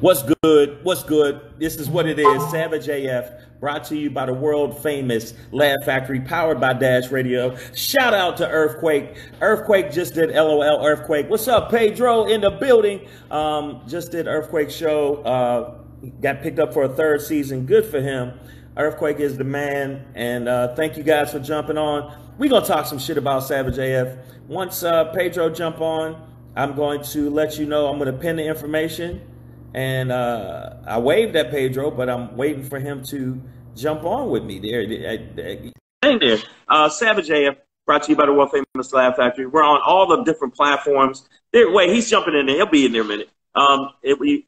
What's good? What's good? This is what it is. Savage AF, brought to you by the world famous Laugh Factory, powered by Dash Radio. Shout out to Earthquake. Earthquake just did LOL Earthquake. What's up, Pedro in the building? Um, just did Earthquake show. Uh, got picked up for a third season. Good for him. Earthquake is the man. And uh, thank you guys for jumping on. We're going to talk some shit about Savage AF. Once uh, Pedro jump on, I'm going to let you know I'm going to pin the information and uh, I waved at Pedro, but I'm waiting for him to jump on with me there. Hey there. Uh, Savage AF, brought to you by the world famous Laugh Factory. We're on all the different platforms. There, wait, he's jumping in there. He'll be in there a minute. Um, it, we,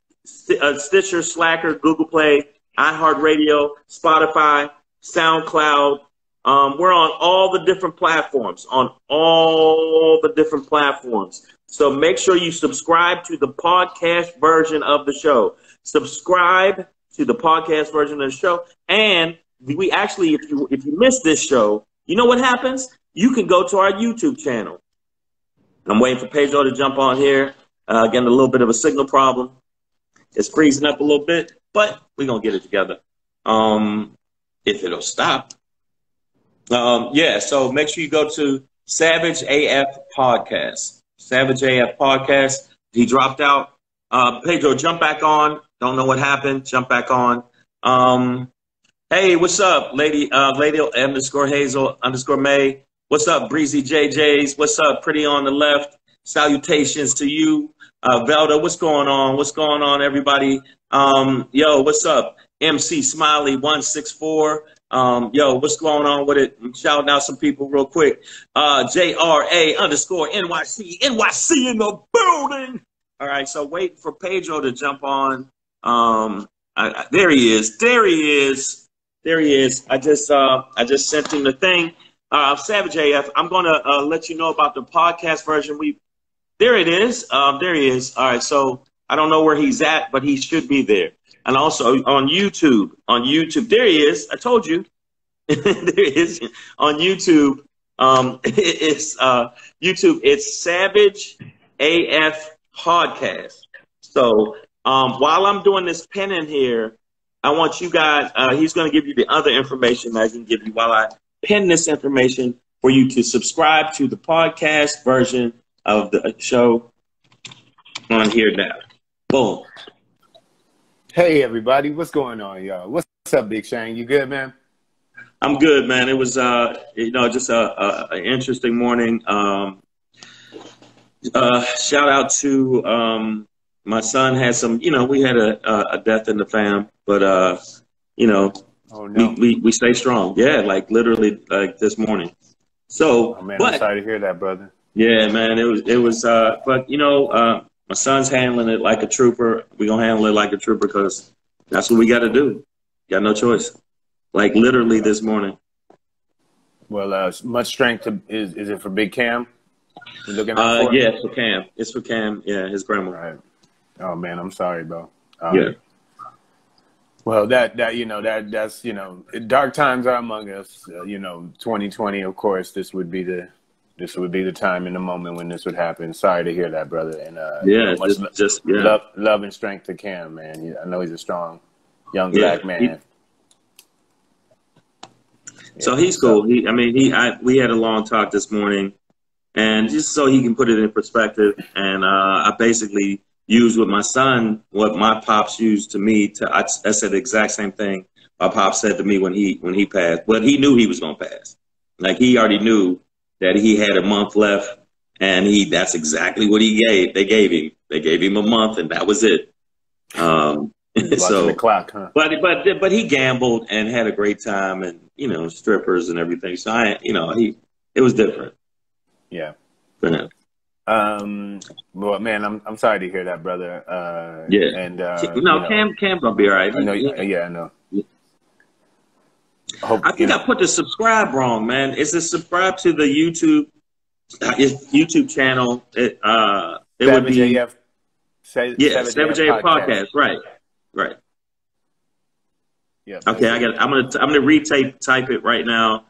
uh, Stitcher, Slacker, Google Play, iHeartRadio, Spotify, SoundCloud. Um, we're on all the different platforms, on all the different platforms. So make sure you subscribe to the podcast version of the show. Subscribe to the podcast version of the show. And we actually, if you if you miss this show, you know what happens? You can go to our YouTube channel. I'm waiting for Pedro to jump on here. Uh, getting a little bit of a signal problem. It's freezing up a little bit, but we're gonna get it together. Um, if it'll stop. Um, yeah, so make sure you go to Savage AF Podcast. Savage AF podcast. He dropped out. Uh, Pedro, jump back on. Don't know what happened. Jump back on. Um, hey, what's up, lady? Uh, lady underscore Hazel underscore May. What's up, Breezy JJ's? What's up, Pretty on the left? Salutations to you, uh, Velda. What's going on? What's going on, everybody? Um, yo, what's up? MC Smiley one six four. Um, yo, what's going on with it? I'm shouting out some people real quick. Uh, JRA underscore NYC, NYC in the building. All right, so waiting for Pedro to jump on. Um, I, I, there he is. There he is. There he is. I just, uh, I just sent him the thing. Uh, Savage AF. I'm gonna uh, let you know about the podcast version. We, there it is. Um, there he is. All right, so I don't know where he's at, but he should be there and also on YouTube. On YouTube, there he is. I told you. there he is on YouTube. Um, it's uh, YouTube. It's Savage AF Podcast. So um, while I'm doing this in here, I want you guys. Uh, he's going to give you the other information I can give you while I pin this information for you to subscribe to the podcast version of the show on here now. Boom. Hey everybody, what's going on, y'all? What's up, Big Shane? You good, man? I'm good, man. It was, uh, you know, just a, a, a interesting morning. Um, uh, shout out to um, my son. Had some, you know, we had a, a death in the fam, but uh, you know, oh, no. we, we we stay strong. Yeah, like literally, like this morning. So, oh, man, but, I'm sorry to hear that, brother. Yeah, man. It was it was, uh, but you know, uh, my son's handling it like a trooper. We're going to handle it like a trooper because that's what we got to do. Got no choice. Like literally this morning. Well, uh, much strength to, is is it for Big Cam? You looking uh, yeah, it's for Cam. It's for Cam. Yeah, his grandma. Right. Oh man, I'm sorry, bro. Um, yeah. Well, that that you know that that's you know dark times are among us. Uh, you know, 2020. Of course, this would be the this would be the time and the moment when this would happen. Sorry to hear that, brother. And uh, yeah, know, just, just yeah. love, love and strength to Cam, man. I know he's a strong young yeah, black man. He, so he's cool. He, I mean, he, I, we had a long talk this morning, and just so he can put it in perspective, and uh, I basically used with my son what my pops used to me. To I, I said the exact same thing my pop said to me when he when he passed. But he knew he was gonna pass. Like he already knew that he had a month left, and he that's exactly what he gave. They gave him. They gave him a month, and that was it. Um, so the clock, huh? But but but he gambled and had a great time, and you know strippers and everything. So I, you know, he it was different. Yeah. For him. Um. Well, man, I'm I'm sorry to hear that, brother. Uh, yeah. And uh, no, you know, Cam Cam gonna be all right. I know. Yeah, I know. Hope, I think I put the subscribe wrong, man. Is it subscribe to the YouTube uh, YouTube channel? It uh it would be AF, say, yeah, Savage AF podcast. podcast. Right, right. Yeah. Okay, I got. I'm gonna I'm gonna retape type it right now.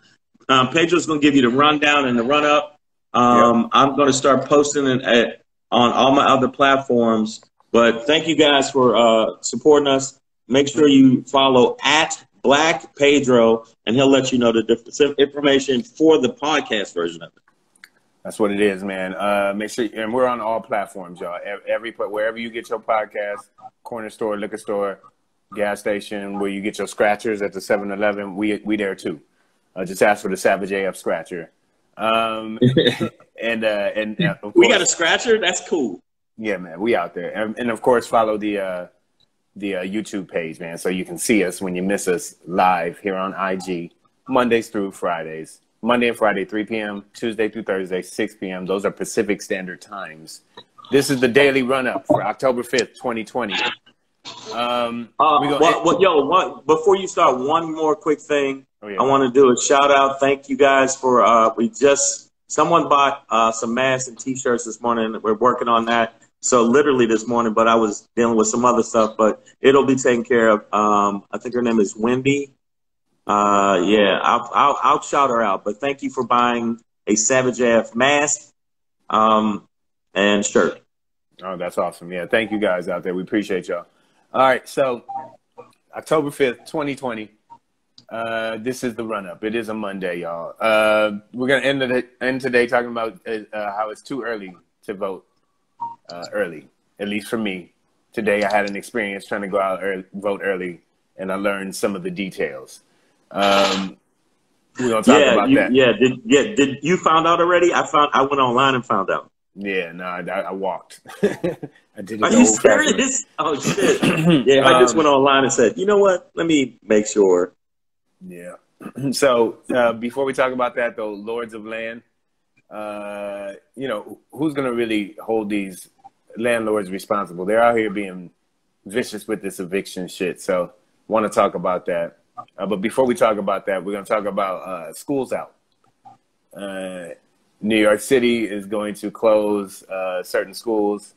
Um, Pedro's gonna give you the rundown and the run up. Um, yep. I'm gonna start posting it at, on all my other platforms But thank you guys for uh, supporting us. Make sure you follow at Black Pedro, and he'll let you know the different information for the podcast version of it. That's what it is, man. Uh, make sure, and we're on all platforms, y'all. Every put wherever you get your podcast, corner store, liquor store, gas station, where you get your scratchers at the 7-Eleven, we we there too. Uh, just ask for the Savage AF scratcher. Um, and uh, and uh, course, we got a scratcher. That's cool. Yeah, man, we out there, and, and of course follow the uh, the uh, YouTube page, man, so you can see us when you miss us live here on IG Mondays through Fridays. Monday and Friday, 3 p.m. Tuesday through Thursday, 6 p.m. Those are Pacific Standard Times. This is the daily run up for October 5th, 2020. Um, uh, what, what, yo, what, before you start, one more quick thing. Oh, yeah. I want to do a shout out. Thank you guys for, uh, we just, someone bought uh, some masks and t shirts this morning. We're working on that. So literally this morning, but I was dealing with some other stuff, but it'll be taken care of. Um, I think her name is Wendy. Uh, yeah, I'll, I'll, I'll shout her out, but thank you for buying a Savage AF mask, um, and shirt. Oh, that's awesome. Yeah. Thank you guys out there. We appreciate y'all. All right. So October 5th, 2020. Uh, this is the run up. It is a Monday, y'all. Uh, we're going to end, the, end today talking about uh, how it's too early to vote uh, early, at least for me. Today, I had an experience trying to go out early, vote early, and I learned some of the details. Um, we're gonna talk yeah, about you, that. Yeah, did yeah did you found out already? I found I went online and found out. Yeah, no, I, I walked. I did. Are you serious? Oh shit! yeah, I just um, went online and said, you know what? Let me make sure. Yeah. so uh, before we talk about that, though, Lords of Land, uh, you know, who's going to really hold these landlords responsible? They're out here being vicious with this eviction shit. So, want to talk about that. Uh, but before we talk about that, we're going to talk about uh, schools out. Uh, New York City is going to close uh, certain schools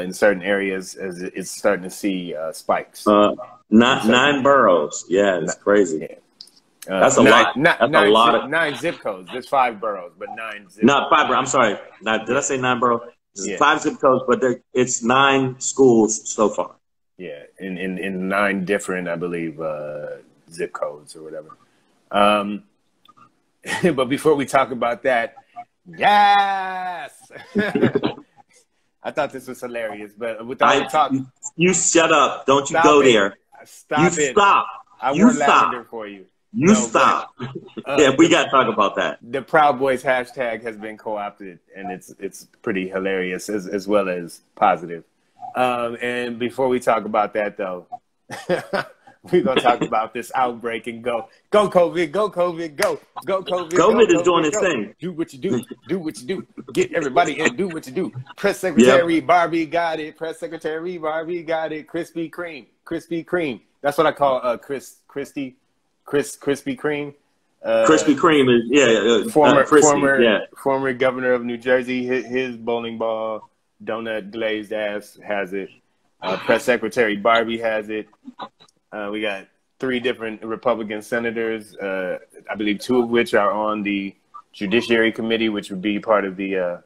in certain areas as it's starting to see spikes. not nine boroughs. Yeah, it's crazy. Yeah. Uh, That's a nine, lot. That's nine, a lot zip, of nine zip codes. There's five boroughs, but nine. Zip not five. I'm sorry. Not, did I say nine boroughs? Yeah. Five zip codes, but it's nine schools so far. Yeah, in in, in nine different, I believe, uh, zip codes or whatever. Um, but before we talk about that, yes. I thought this was hilarious, but without I, talk, you, shut up! Don't you go it. there! Stop you it! Stop! I you stop. lavender for you. You no, stop. Uh, yeah, we got to talk about that. The Proud Boys hashtag has been co-opted, and it's it's pretty hilarious as as well as positive. Um, and before we talk about that, though, we're gonna talk about this outbreak and go, go COVID, go COVID, go, go COVID. COVID go, is COVID, doing its thing. Do what you do, do what you do. Get everybody in, do what you do. Press Secretary yep. Barbie got it. Press Secretary Barbie got it. Krispy Kreme, Krispy Kreme. That's what I call uh Chris Christie Chris Krispy Kreme. Uh, Krispy Kreme is yeah, uh, former uh, former yeah. former governor of New Jersey. His, his, bowling ball donut glazed ass has it. Uh, Press Secretary Barbie has it. Uh, we got three different Republican senators. Uh, I believe two of which are on the Judiciary Committee, which would be part of the,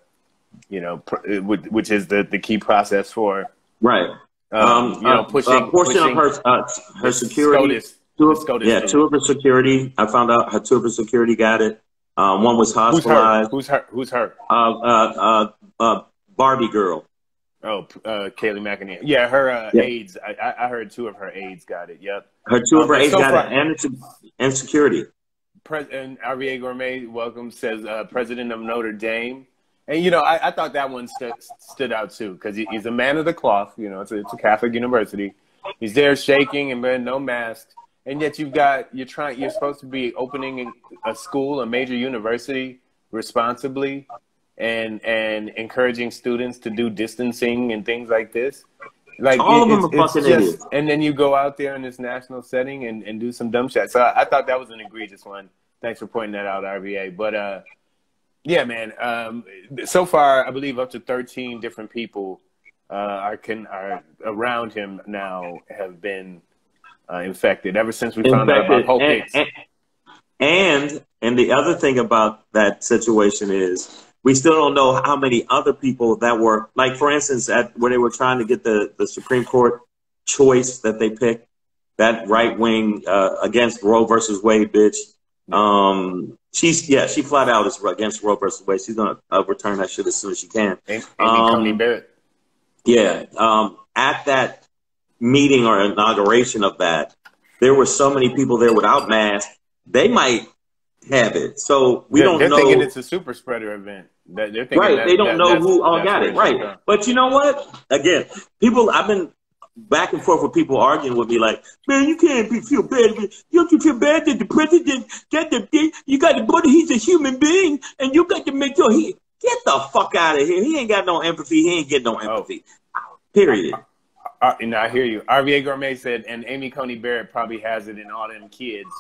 you know, pr- which is the the key process for right. Um, um, you know, pushing portion pushing of her her security. SCOTUS Two of, yeah, two of her security. I found out her two of her security got it. Um, one was hospitalized. Who's her? Who's her? Uh, uh, uh, uh Barbie girl. Oh, uh, Kayleigh McEnany. Yeah, her uh, yeah. aides. I, I heard two of her aides got it. Yep. Her two um, of her aides so got far, it, and and security. President RVA Gourmet welcome says uh, President of Notre Dame, and you know I, I thought that one st- stood out too because he, he's a man of the cloth. You know, it's a, it's a Catholic university. He's there shaking and wearing no mask and yet you've got you're trying you're supposed to be opening a school, a major university responsibly and and encouraging students to do distancing and things like this. Like all it, of them are fucking idiots. And then you go out there in this national setting and, and do some dumb shit. So I, I thought that was an egregious one. Thanks for pointing that out, RVA. But uh, yeah, man. Um, so far, I believe up to 13 different people uh, are can are around him now have been uh, infected ever since we found infected. out about Hope and, and, and, and the other thing about that situation is We still don't know how many other people that were, like, for instance, at when they were trying to get the, the Supreme Court choice that they picked, that right wing uh, against Roe versus Wade bitch. Um, she's yeah, she flat out is against Roe versus Wade. She's gonna overturn that shit as soon as she can. Amy, um, Barrett. Yeah, um, at that meeting or inauguration of that, there were so many people there without masks. They might have it. So we they're, don't they're know. thinking it's a super spreader event. They're thinking right. That, they don't that, know who oh, all got it. Right. Going. But you know what? Again, people. I've been back and forth with people arguing with me like, man, you can't be, feel bad. You don't feel bad that the president that the you got to, but he's a human being, and you got to make sure he get the fuck out of here. He ain't got no empathy. He ain't get no oh. empathy. Oh. Period. Uh, and I hear you. RVA Gourmet said, and Amy Coney Barrett probably has it in all them kids.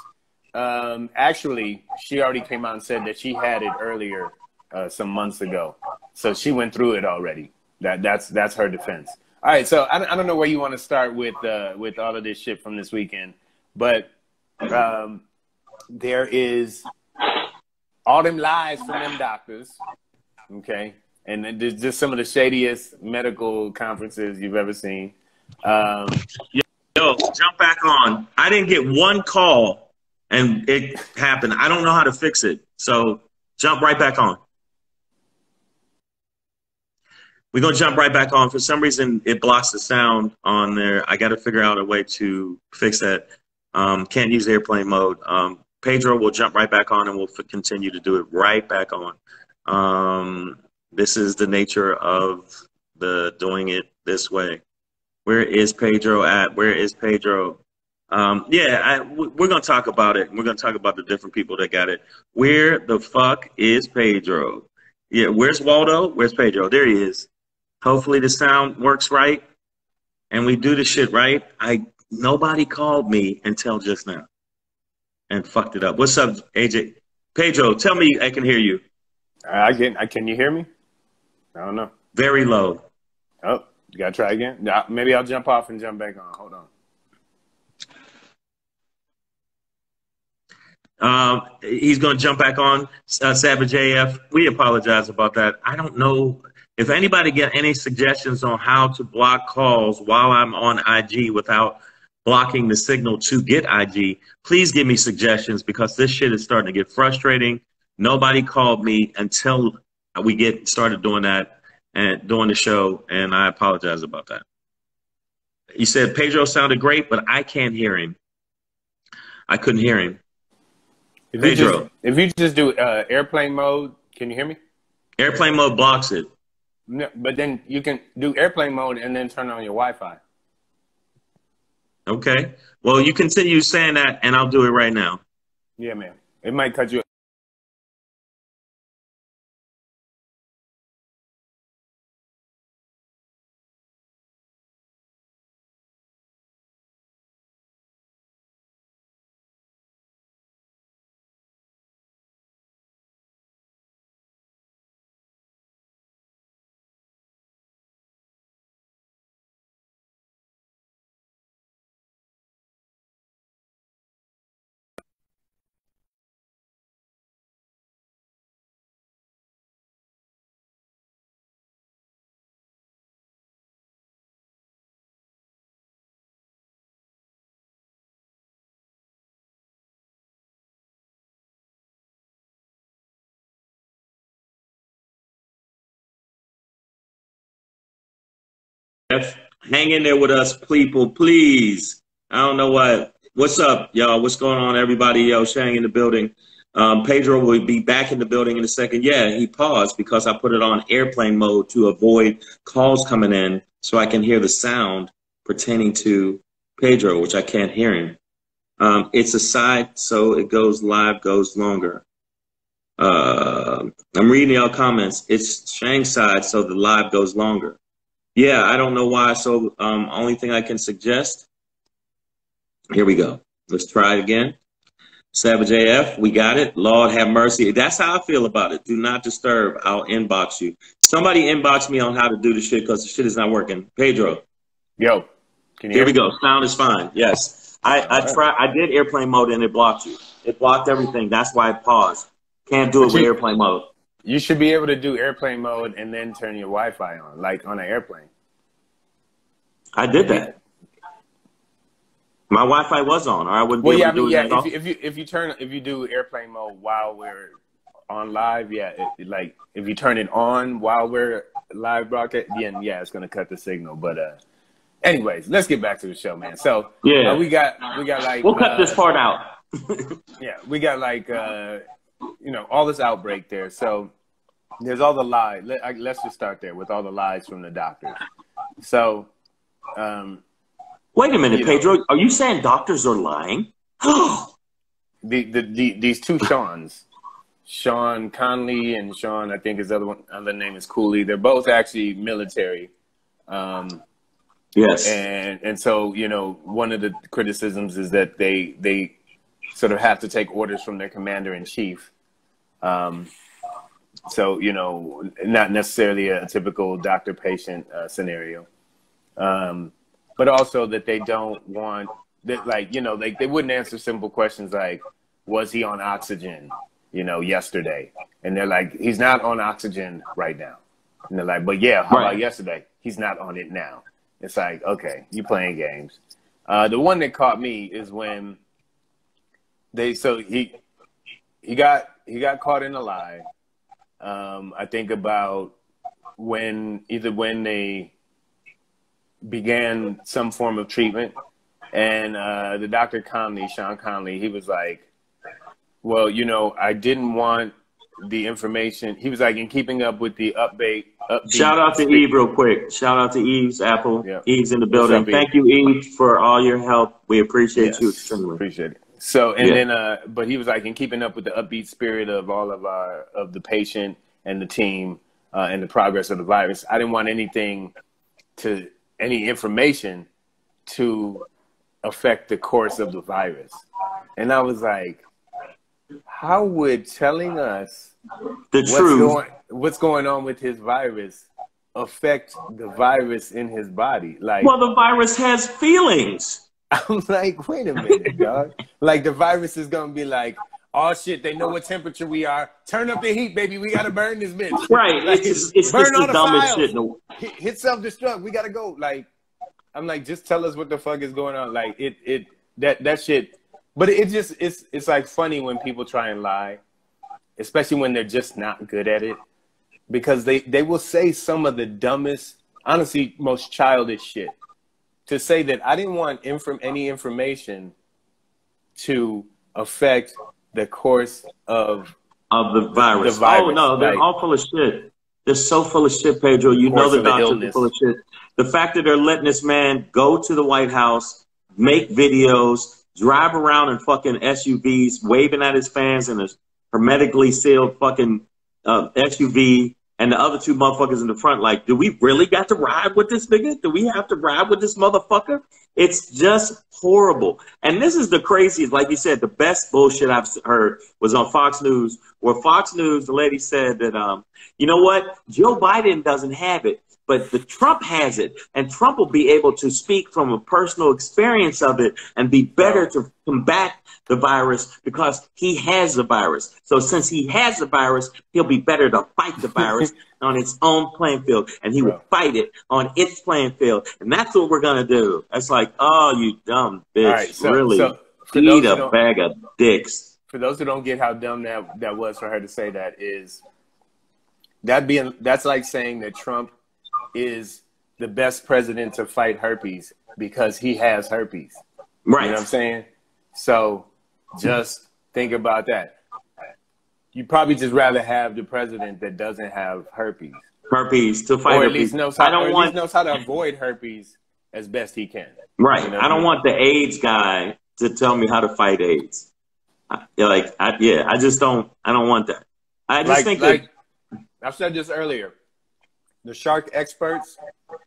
Um, actually, she already came out and said that she had it earlier, uh, some months ago. So she went through it already. That that's that's her defense. All right, so I, I don't know where you want to start with uh, with all of this shit from this weekend, but um, there is all them lies from them doctors, okay, and just some of the shadiest medical conferences you've ever seen. Um, Yo, jump back on. I didn't get one call, and it happened. I don't know how to fix it, so jump right back on. We're gonna jump right back on. For some reason, it blocks the sound on there. I got to figure out a way to fix that. Um, can't use airplane mode. Um, Pedro will jump right back on, and we'll continue to do it right back on. Um, this is the nature of the doing it this way. Where is Pedro at? Where is Pedro? Um, yeah, I, we're gonna talk about it. We're gonna talk about the different people that got it. Where the fuck is Pedro? Yeah, where's Waldo? Where's Pedro? There he is. Hopefully the sound works right and we do the shit right. I nobody called me until just now and fucked it up. What's up, AJ? Pedro, tell me I can hear you. I can. I can you hear me? I don't know. Very low. Oh, you gotta try again. Maybe I'll jump off and jump back on. Hold on. Um, he's going to jump back on uh, Savage AF. We apologize about that. I don't know if anybody get any suggestions on how to block calls while I'm on IG without blocking the signal to get IG, please give me suggestions because this shit is starting to get frustrating. Nobody called me until we get started doing that and doing the show, and I apologize about that. He said Pedro sounded great, but I can't hear him. I couldn't hear him. If Pedro, you just, if you just do uh, airplane mode, can you hear me? Airplane mode blocks it. No, but then you can do airplane mode and then turn on your Wi-Fi. Okay. Well, you continue saying that, and I'll do it right now. Yeah, man. It might cut you Hang in there with us, people, please. I don't know what. What's up, y'all? What's going on, everybody? Yo, Shang in the building. Um, Pedro will be back in the building in a second. Yeah, he paused because I put it on airplane mode to avoid calls coming in so I can hear the sound pertaining to Pedro, which I can't hear him. Um, it's a side, so it goes live, goes longer. Uh, I'm reading y'all comments. It's Shang side, so the live goes longer. Yeah, I don't know why. So, um, only thing I can suggest. Here we go. Let's try it again. Savage AF, we got it. Lord have mercy. That's how I feel about it. Do not disturb. I'll inbox you. Somebody inbox me on how to do the shit because the shit is not working. Pedro. Yo. Here we go. Sound is fine. Yes. I, I right. try I did airplane mode and it blocked you. It blocked everything. That's why I paused. Can't do it with airplane mode. You should be able to do airplane mode and then turn your Wi-Fi on, like on an airplane. I did that. My Wi-Fi was on, or I would. Well, yeah, I mean, yeah. If you, if you if you turn if you do airplane mode while we're on live, yeah, it, like if you turn it on while we're live broadcast, yeah, yeah, it's gonna cut the signal. But uh, anyways, let's get back to the show, man. So yeah, uh, we got we got like we'll cut uh, this part out. yeah, we got like uh, you know all this outbreak there. So there's all the lies. Let, let's just start there with all the lies from the doctors. So. Um, Wait a minute, Pedro. Know, are you saying doctors are lying? the, the, the, these two Sean's, Sean Conley and Sean, I think his other one, other name is Cooley. They're both actually military. Um, yes. And and so you know, one of the criticisms is that they they sort of have to take orders from their commander in chief. Um, so you know, not necessarily a typical doctor patient uh, scenario. Um, but also that they don't want that like you know like they wouldn't answer simple questions like was he on oxygen you know yesterday? And they're like he's not on oxygen right now. And they're like but yeah how right. about yesterday? He's not on it now. It's like okay you playing games. Uh, the one that caught me is when they so he he got he got caught in a lie um, i think about when either when they began some form of treatment. And uh, the Dr. Conley, Sean Conley, he was like, well, you know, I didn't want the information. He was like, in keeping up with the update. upbeat Shout out to Eve real quick. Shout out to Eve's Apple. Eve's in the building. Up, Thank you, Eve, for all your help. We appreciate yes. you extremely. Appreciate it. So, and yeah. then, uh, but he was like, in keeping up with the upbeat spirit of all of our, of the patient and the team uh, and the progress of the virus, I didn't want anything to any information to affect the course of the virus. And I was like, how would telling us the what's truth going, what's going on with his virus affect the virus in his body? Like, well, the virus has feelings. I'm like, wait a minute, dog. like the virus is gonna be like, oh shit, they know what temperature we are. Turn up the heat, baby. We gotta burn this bitch. Right. Like, it's just, it's burn just the, the dumbest shit. No. Hit, hit self destruct. We gotta go. Like, I'm like, just tell us what the fuck is going on. Like, it it that that shit. But it just it's it's like funny when people try and lie, especially when they're just not good at it, because they they will say some of the dumbest, honestly, most childish shit. To say that I didn't want inform any information to affect the course of of the virus. The virus. Oh no, they're like, all full of shit. They're so full of shit, Pedro. You know the doctors the are full of shit. The fact that they're letting this man go to the White House, make videos, drive around in fucking SUVs, waving at his fans in a hermetically sealed fucking uh, SUV, and the other two motherfuckers in the front, like, do we really got to ride with this nigga? Do we have to ride with this motherfucker? It's just horrible. And this is the craziest, like you said, the best bullshit I've heard was on Fox News, where Fox News, the lady said that, um, you know what? Joe Biden doesn't have it but the Trump has it, and Trump will be able to speak from a personal experience of it and be better to combat the virus because he has the virus. So since he has the virus, he'll be better to fight the virus on its own playing field, and he will fight it on its playing field, and that's what we're gonna do. It's like, oh, you dumb bitch, right, so, really so eat a bag of dicks. For those who don't get how dumb that that was for her to say that is that being that's like saying that Trump is the best president to fight herpes because he has herpes. Right. You know what I'm saying? So just think about that. You probably just rather have the president that doesn't have herpes. Herpes to fight or at herpes. least knows how, I don't want, knows how to avoid herpes as best he can. Right. You know I don't I mean? want the AIDS guy to tell me how to fight AIDS. I, like, I, yeah, I just don't. I don't want that. I just like, think like that, I've said this earlier the shark experts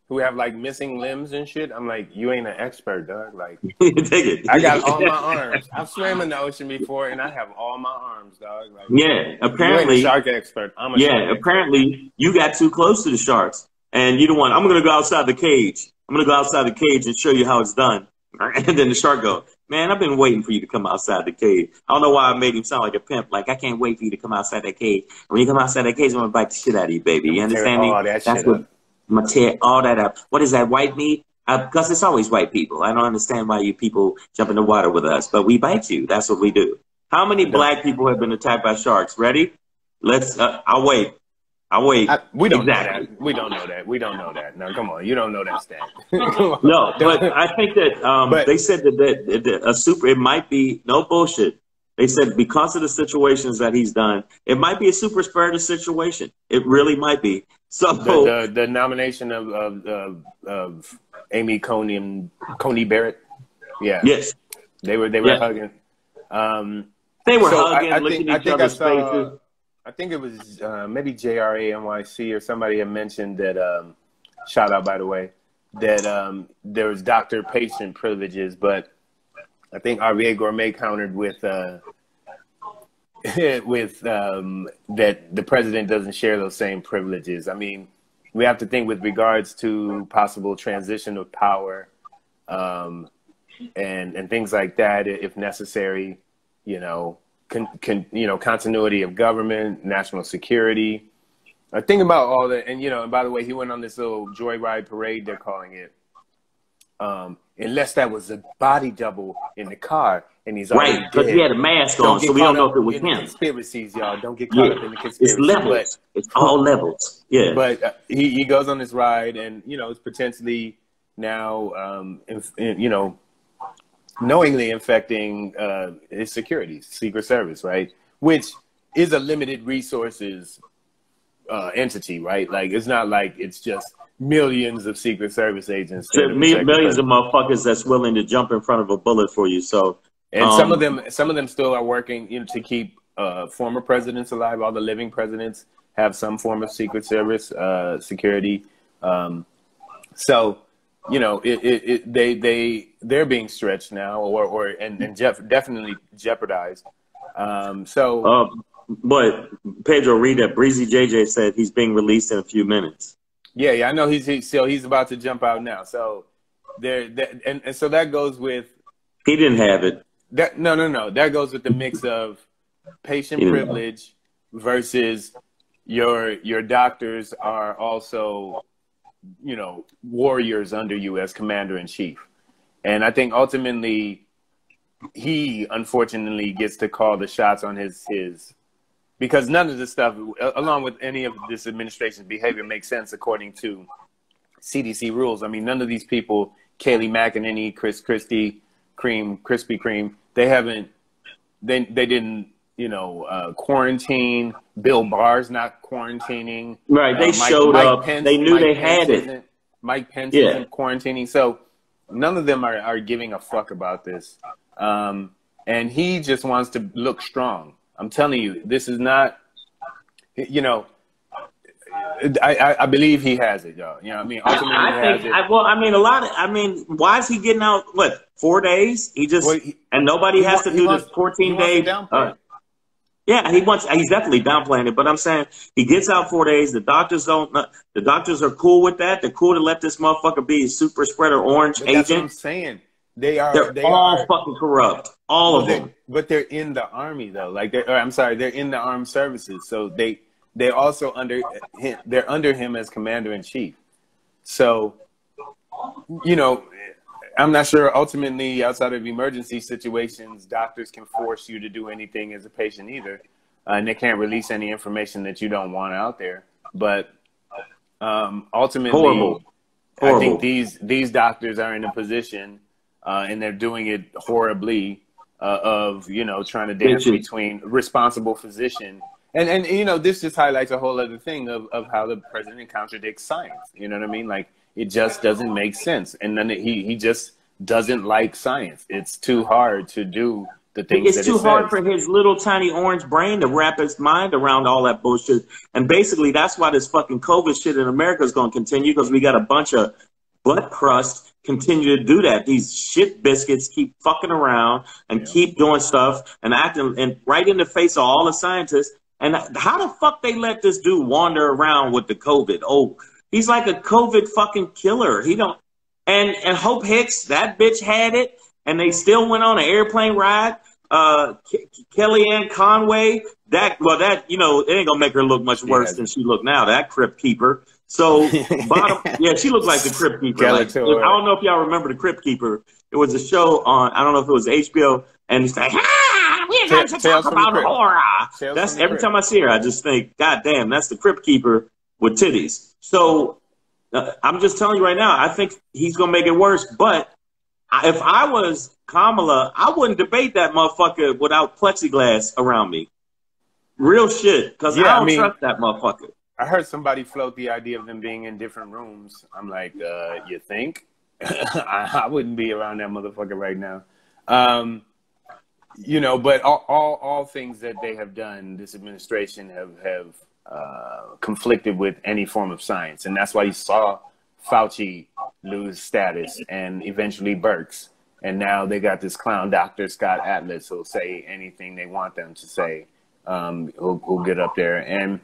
who have like missing limbs and shit. I'm like, you ain't an expert, dog. Like, take it. I got all my arms. I've swam in the ocean before, and I have all my arms, dog. Like, yeah, apparently, shark expert. I'm a yeah. apparently, expert. you got too close to the sharks, and you don't want. I'm gonna go outside the cage. I'm gonna go outside the cage and show you how it's done. And then the shark go, man, I've been waiting for you to come outside the cave. I don't know why I made him sound like a pimp. Like, I can't wait for you to come outside that cave. when you come outside that cave, I'm going to bite the shit out of you, baby. You understand me? That That's what, I'm going to tear all that up. What is that, white meat? Because uh, it's always white people. I don't understand why you people jump in the water with us, but we bite you. That's what we do. How many black people have been attacked by sharks? Ready? Let's, uh, I'll wait. I'll wait. I, we don't exactly. know that. We don't know that. We don't know that. No, come on. You don't know that stat. no, but I think that um, but, they said that, that, that a super, it might be, no bullshit. They said because of the situations that he's done, it might be a super spreader situation. It really might be. So the, the, the nomination of, of, of, of Amy Coney and Coney Barrett. Yeah. Yes. They were they were yeah. hugging. Um, they were so hugging, I, I looking think, each other's saw, faces. I think it was uh, maybe JRA or somebody had mentioned that. Um, shout out by the way that um, there was doctor patient privileges, but I think RVA Gourmet countered with uh, with um, that the president doesn't share those same privileges. I mean, we have to think with regards to possible transition of power um, and and things like that, if necessary. You know, con, con, you know, continuity of government, national security. I think about all that, and you know, and by the way, he went on this little joyride parade. They're calling it. Um, unless that was a body double in the car and he's right because he had a mask on, so we don't know if it was him. Conspiracies, y'all. Don't get caught yeah. up in the conspiracy. It's levels. But, it's all levels. Yeah. But uh, he he goes on this ride, and you know, it's potentially now, um, in, in, you know, knowingly infecting uh, his security, Secret Service, right? Which is a limited resources uh, entity, right? Like it's not like it's just millions of Secret Service agents. millions of motherfuckers that's willing to jump in front of a bullet for you. So, and um, some of them, some of them still are working, you know, to keep uh, former presidents alive. All the living presidents have some form of Secret Service uh, security. Um, so, you know, it, it, it, they they they're being stretched now, or or and, and Jeff definitely jeopardized. Um, so. Um, but Pedro, read that Breezy JJ said he's being released in a few minutes. Yeah, yeah, I know he's he, so he's about to jump out now. So there, that, and, and so that goes with. He didn't have it. That no, no, no. That goes with the mix of patient privilege versus your your doctors are also, you know, warriors under you as commander in chief, and I think ultimately he unfortunately gets to call the shots on his his because none of this stuff, along with any of this administration's behavior, makes sense according to CDC rules. I mean, none of these people, Kayleigh McEnany, Chris Christie, Cream, Krispy Kreme, they haven't, they they didn't, you know, uh, quarantine. Bill Barr's not quarantining. Right, they uh, Mike, showed Mike up. Pence, they knew Mike they Pence had it. Mike Pence yeah. isn't quarantining, so none of them are, are giving a fuck about this. Um, and he just wants to look strong. I'm telling you, this is not, you know, I, I, I believe he has it, y'all. You know, what I mean, ultimately, I think. I, well, I mean, a lot of. I mean, why is he getting out? What four days? He just well, he, and nobody has to do wants, this 14 day. Uh, yeah, he wants. He's definitely downplaying it, but I'm saying he gets out four days. The doctors don't. Uh, the doctors are cool with that. They're cool to let this motherfucker be a super spreader orange but agent. I'm saying they are. They're they all are, fucking corrupt. All of them. But they're in the army though. Like they're. I'm sorry, they're in the armed services. So they they also under him. They're under him as commander in chief. So, you know, I'm not sure. Ultimately, outside of emergency situations, doctors can force you to do anything as a patient either, uh, and they can't release any information that you don't want out there. But um, ultimately, Horrible. Horrible. I think these these doctors are in a position uh, and they're doing it horribly uh, of you know trying to dance between responsible physician and and you know this just highlights a whole other thing of, of how the president contradicts science you know what i mean like it just doesn't make sense and then he he just doesn't like science it's too hard to do the things it's too it hard for his little tiny orange brain to wrap his mind around all that bullshit and basically that's why this fucking covid shit in america is going to continue because we got a bunch of butt crust continue to do that. These shit biscuits keep fucking around and yeah. keep doing stuff and acting and right in the face of all the scientists. And how the fuck they let this dude wander around with the COVID? Oh, he's like a COVID fucking killer. He don't. And and Hope Hicks, that bitch had it, and they still went on an airplane ride. Uh, K- Kellyanne Conway, that well, that you know, it ain't gonna make her look much worse yeah. than she look now. That crypt keeper. So bottom, yeah, she looked like the crypt keeper. Like, I don't know if y'all remember the crypt keeper. It was a show on I don't know if it was HBO, and it's like, ah, we're going to talk about horror. Tales that's every time I see her, I just think, God damn, that's the crypt keeper with titties. So uh, I'm just telling you right now, I think he's gonna make it worse. But if I was Kamala, I wouldn't debate that motherfucker without plexiglass around me. Real shit, because yeah, I don't I mean, trust that motherfucker. I heard somebody float the idea of them being in different rooms. I'm like, uh, you think? I, I, wouldn't be around that motherfucker right now. Um, you know, but all, all, all things that they have done, this administration have have uh, conflicted with any form of science, and that's why you saw Fauci lose status and eventually Birx. And now they got this clown doctor, Scott Atlas, who'll say anything they want them to say. Um, who'll, who'll get up there. And,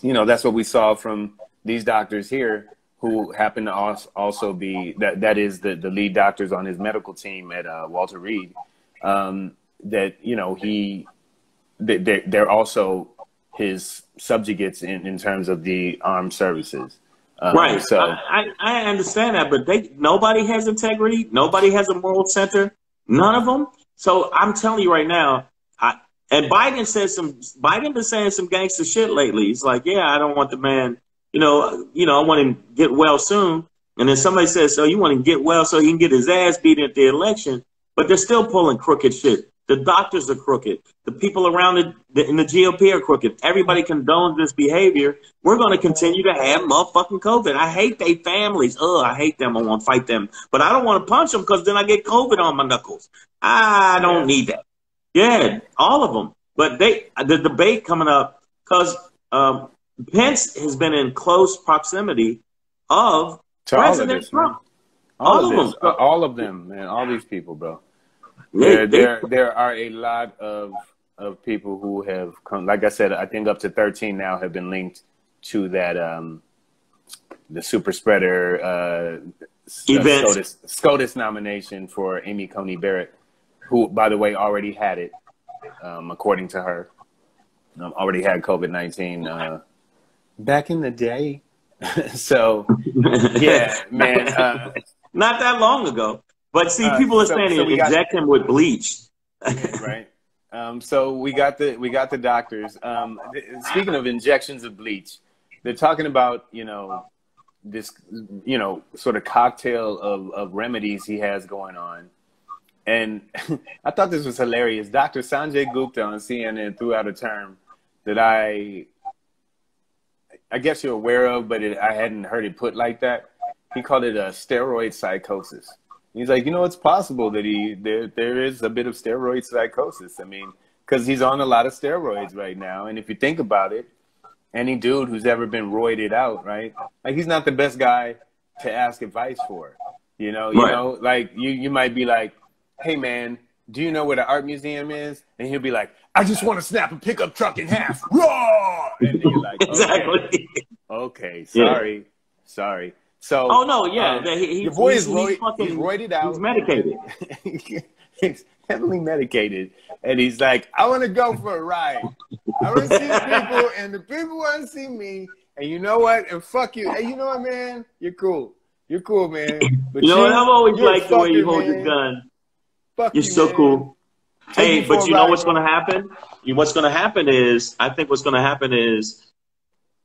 you know, that's what we saw from these doctors here who happen to also be that that is the, the lead doctors on his medical team at uh, Walter Reed. Um, that you know he they, they're also his subjugates in, in terms of the armed services. Um, right. So I, I, understand that, but they nobody has integrity. Nobody has a moral center. None of them. So I'm telling you right now, I, and Biden says some. Biden been saying some gangster shit lately. He's like, yeah, I don't want the man. You know, you know, I want him to get well soon. And then somebody says, so you want him to get well so he can get his ass beat at the election. But they're still pulling crooked shit. The doctors are crooked. The people around it in the GOP are crooked. Everybody condones this behavior. We're going to continue to have motherfucking COVID. I hate they families. Ugh, I hate them. I want to fight them. But I don't want to punch them because then I get COVID on my knuckles. I don't need that. Yeah, all of them. But they, the debate coming up because um, Pence has been in close proximity of to President all of this, Trump. All, all, of, of them. All of them, man. All these people, bro. There, there, there are a lot of of people who have come. Like I said, I think up to thirteen now have been linked to that um, the super spreader uh, event SCOTUS, SCOTUS nomination for Amy Coney Barrett, who, by the way, already had it, um, according to her. Um, already had COVID nineteen uh, back in the day. so yeah, man. Uh, Not that long ago. But see, uh, people are so, saying so inject him with bleach. right. Um, so we got the we got the doctors. Um, th- speaking of injections of bleach, they're talking about you know this you know sort of cocktail of, of remedies he has going on. And I thought this was hilarious. Dr. Sanjay Gupta on CNN threw out a term that I I guess you're aware of, but it, I hadn't heard it put like that. He called it a steroid psychosis. He's like, you know, it's possible that he there there is a bit of steroid psychosis. I mean, because he's on a lot of steroids right now, and if you think about it, any dude who's ever been roided out, right? Like he's not the best guy to ask advice for. You know, you right. know, like you you might be like, hey man, do you know where the art museum is? And he'll be like, I just want to snap a pickup truck in half. Raw! And you're like, okay, exactly. Okay, sorry, yeah. sorry. So, oh no, yeah, um, he, your boy is he's, he's, fucking, he's roided out. He's medicated. he's heavily medicated, and he's like, "I want to go for a ride. I want to see people, and the people want to see me. And you know what? And fuck you. Hey, you know what, man? You're cool. You're cool, man. But you know what? I've always liked the way you hold man. your gun. Fuck you're you, so man. cool. Take hey, but you know what's going to happen? What's going to happen is, I think what's going to happen is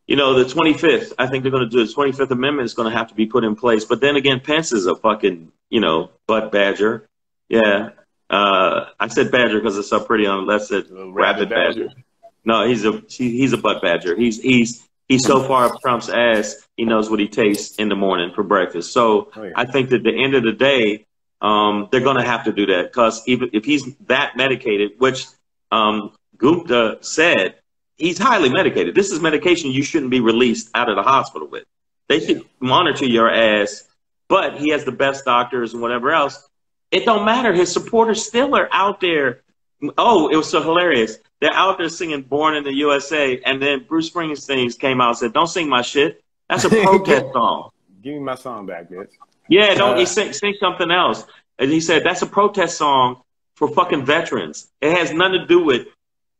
you know, the 25th, I think they're going to do the 25th Amendment is going to have to be put in place. But then again, Pence is a fucking, you know, butt badger. Yeah. Uh, I said badger because it's so pretty on the left said rabbit badger. badger. No, he's a he's a butt badger. He's he's he's so far up Trump's ass. He knows what he tastes in the morning for breakfast. So oh, yeah. I think that the end of the day, um, they're going to have to do that because even if he's that medicated, which um, Gupta said he's highly medicated. This is medication you shouldn't be released out of the hospital with. They should monitor your ass, but he has the best doctors and whatever else. It don't matter. His supporters still are out there. Oh, it was so hilarious. They're out there singing "Born in the USA," and then Bruce Springsteen came out and said, "Don't sing my shit. That's a protest song." Give me my song back, bitch. Yeah, no, uh, he sing, sing something else. And he said that's a protest song for fucking veterans. It has nothing to do with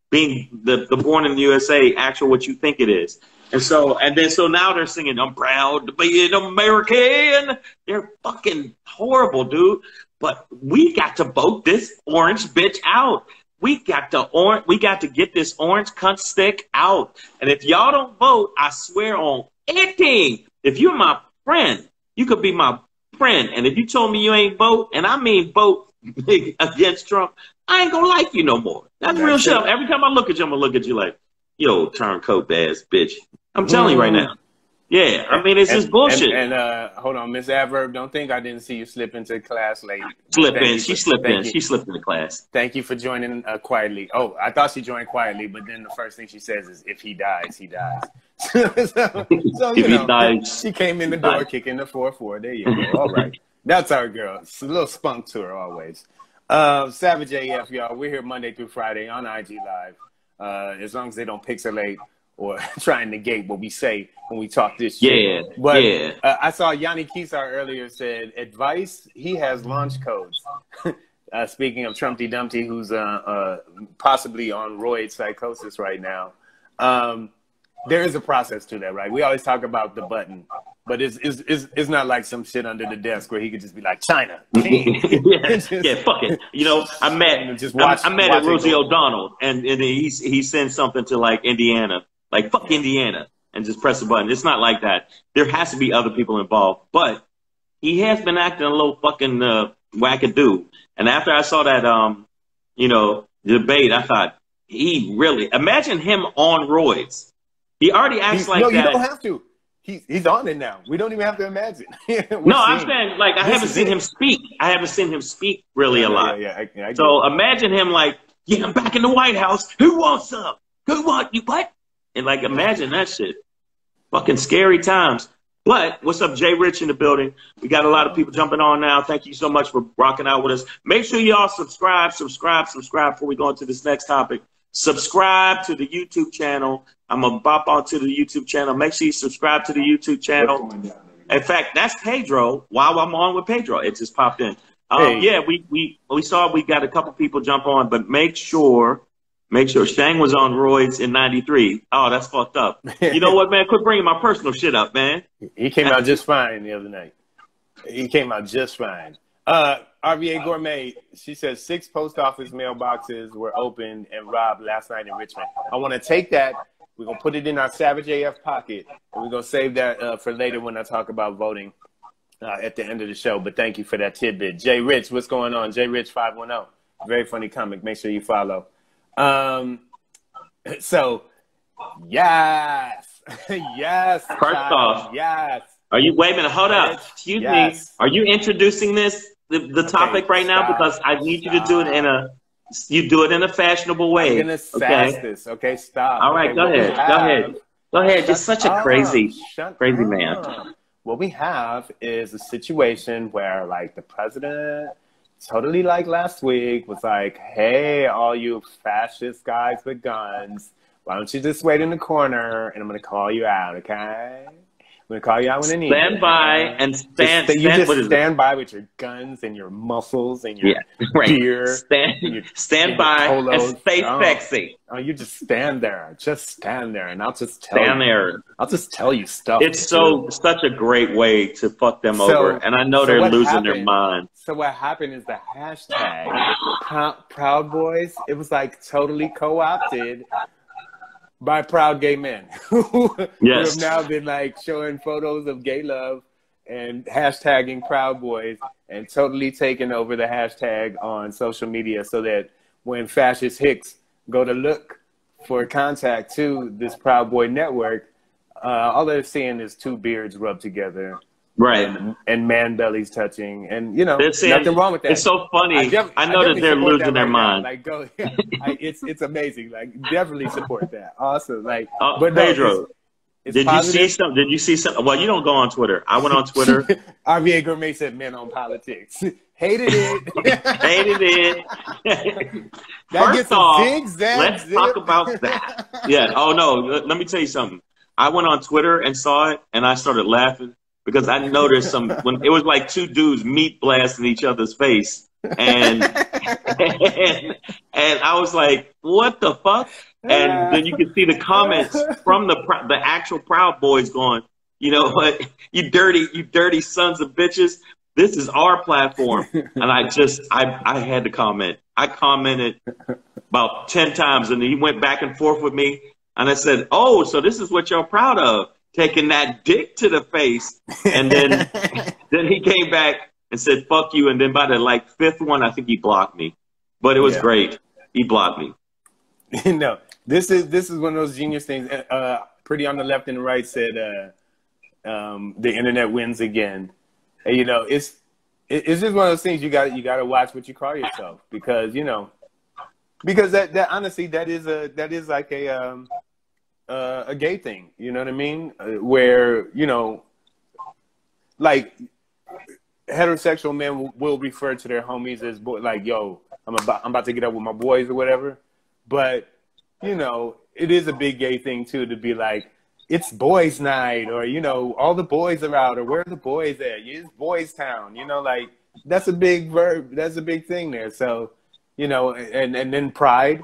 being the, the born in the USA actual what you think it is. And so and then so now they're singing I'm proud to be an American. They're fucking horrible, dude. But we got to vote this orange bitch out. We got to or- we got to get this orange cunt stick out. And if y'all don't vote, I swear on anything. If you're my friend, you could be my friend. And if you told me you ain't vote, and I mean vote against Trump, I ain't gonna like you no more. That's, real shit. Every time I look at you, I'm gonna look at you like, yo, turncoat ass bitch. I'm telling you right now. Yeah, I mean it's and, just bullshit. And, and uh, hold on, Miss Adverb, don't think I didn't see you slip into class late. Slip in, she slipped in. You. She slipped into class. Thank you for joining uh, quietly. Oh, I thought she joined quietly, but then the first thing she says is, "If he dies, he dies." so, so you know, dies, she came in the door dies. kicking the four four. There you go. All right, that's our girl. It's a little spunk to her always. Uh, Savage AF, y'all. We're here Monday through Friday on IG Live. Uh, as long as they don't pixelate or try and negate what we say when we talk this shit. Yeah, but yeah. Uh, I saw Yanni Kisar earlier said advice. He has launch codes. uh, speaking of Trumpy Dumpty, who's uh, uh, possibly on roid psychosis right now. Um, there is a process to that, right? We always talk about the button, but it's, it's, it's, it's not like some shit under the desk where he could just be like, China. yeah, just, yeah, fuck it. You know, I met, just watch, I, I met at Rosie O'Donnell and, and he, he sent something to like Indiana, like fuck Indiana and just press a button. It's not like that. There has to be other people involved, but he has been acting a little fucking, uh, wackadoo. And after I saw that, um, you know, debate, I thought he really, imagine him on roids he already acts he's, like no, that. No, you don't have to. He's he's on it now. We don't even have to imagine. no, I'm saying like I haven't seen it. him speak. I haven't seen him speak really yeah, a lot. Yeah, yeah. I, I so imagine him like, yeah, I'm back in the White House. Who wants some? Who want you? What? And like, imagine that shit. Fucking scary times. But what's up, Jay Rich in the building? We got a lot of people jumping on now. Thank you so much for rocking out with us. Make sure y'all subscribe, subscribe, subscribe before we go into this next topic. Subscribe to the YouTube channel. I'm gonna bop onto the YouTube channel. Make sure you subscribe to the YouTube channel. In fact, that's Pedro. While I'm on with Pedro, it just popped in. Um, hey. Yeah, we we we saw we got a couple people jump on, but make sure make sure Shang was on roids in '93. Oh, that's fucked up. You know what, man? Quit bringing my personal shit up, man. He came out just fine the other night. He came out just fine. Uh, RVA Gourmet, she says six post office mailboxes were opened and robbed last night in Richmond. I want to take that we're gonna put it in our Savage AF pocket, and we're gonna save that uh, for later when I talk about voting uh, at the end of the show. But thank you for that tidbit, Jay Rich. What's going on, Jay Rich five one zero? Very funny comic. Make sure you follow. Um, so yes, yes. First off, yes. Are you wait a minute? Hold up. Excuse yes. me. Are you introducing this the, the okay, topic right stop, now? Because I need you to do it in a you do it in a fashionable way. I'm gonna okay? this. Okay, stop. All right, okay, go ahead. Go ahead. Go ahead. You're such a crazy, crazy up. man. What we have is a situation where, like, the president, totally like last week, was like, "Hey, all you fascist guys with guns, why don't you just wait in the corner, and I'm gonna call you out, okay?" I'm gonna call you out when I need Stand by and stand. Just, stand you just stand by with your guns and your muscles and your yeah, right. beer. Stand, your, stand by polos. and stay oh, sexy. Oh, you just stand there. Just stand there, and I'll just tell stand you. there. I'll just tell you stuff. It's so such a great way to fuck them so, over, and I know so they're losing happened, their mind. So what happened is the hashtag Proud Boys. It was like totally co-opted by proud gay men who yes. have now been like showing photos of gay love and hashtagging Proud Boys and totally taking over the hashtag on social media so that when fascist hicks go to look for contact to this Proud Boy network, uh, all they're seeing is two beards rubbed together right. And, and, man bellies touching. And you know saying, nothing wrong with that. it's so funny. I, def- I know I that they're losing that their right mind. Now. like go yeah, I, it's it's amazing. Like definitely support that. Awesome. Like uh, but pedro no, it's, it's did positive. you see some did you see some well you don't go on twitter. I went on twitter. RVA Gourmet said men on politics. Hated it. Hated it. That First gets off, zigzag let's zip. talk about that. Yeah. Oh no. Let me tell you something. I went on twitter and saw it and i started laughing because I noticed some when it was like two dudes meat blasting each other's face, and and, and I was like, what the fuck? And then you can see the comments from the the actual Proud Boys going, you know what, you dirty, you dirty sons of bitches. This is our platform, and I just I I had to comment. I commented about ten times, and he went back and forth with me, and I said, oh, so this is what you're proud of taking that dick to the face. And then then he came back and said, fuck you. And then by the like fifth one, I think he blocked me. But it was yeah. great. He blocked me. no, this is this is one of those genius things. Uh, pretty on the left and right said uh, um, the internet wins again. And, you know, it's it's just one of those things you got you got to watch what you call yourself because you know because that that honestly that is a that is like a um, uh, a gay thing. You know what I mean? Uh, where you know, like heterosexual men will, will refer to their homies as boy, like, "Yo, I'm about I'm about to get up with my boys" or whatever. But you know, it is a big gay thing too to be like, "It's boys' night," or you know, all the boys are out, or where are the boys at? It's boys' town. You know, like that's a big verb. That's a big thing there. So, you know, and and then pride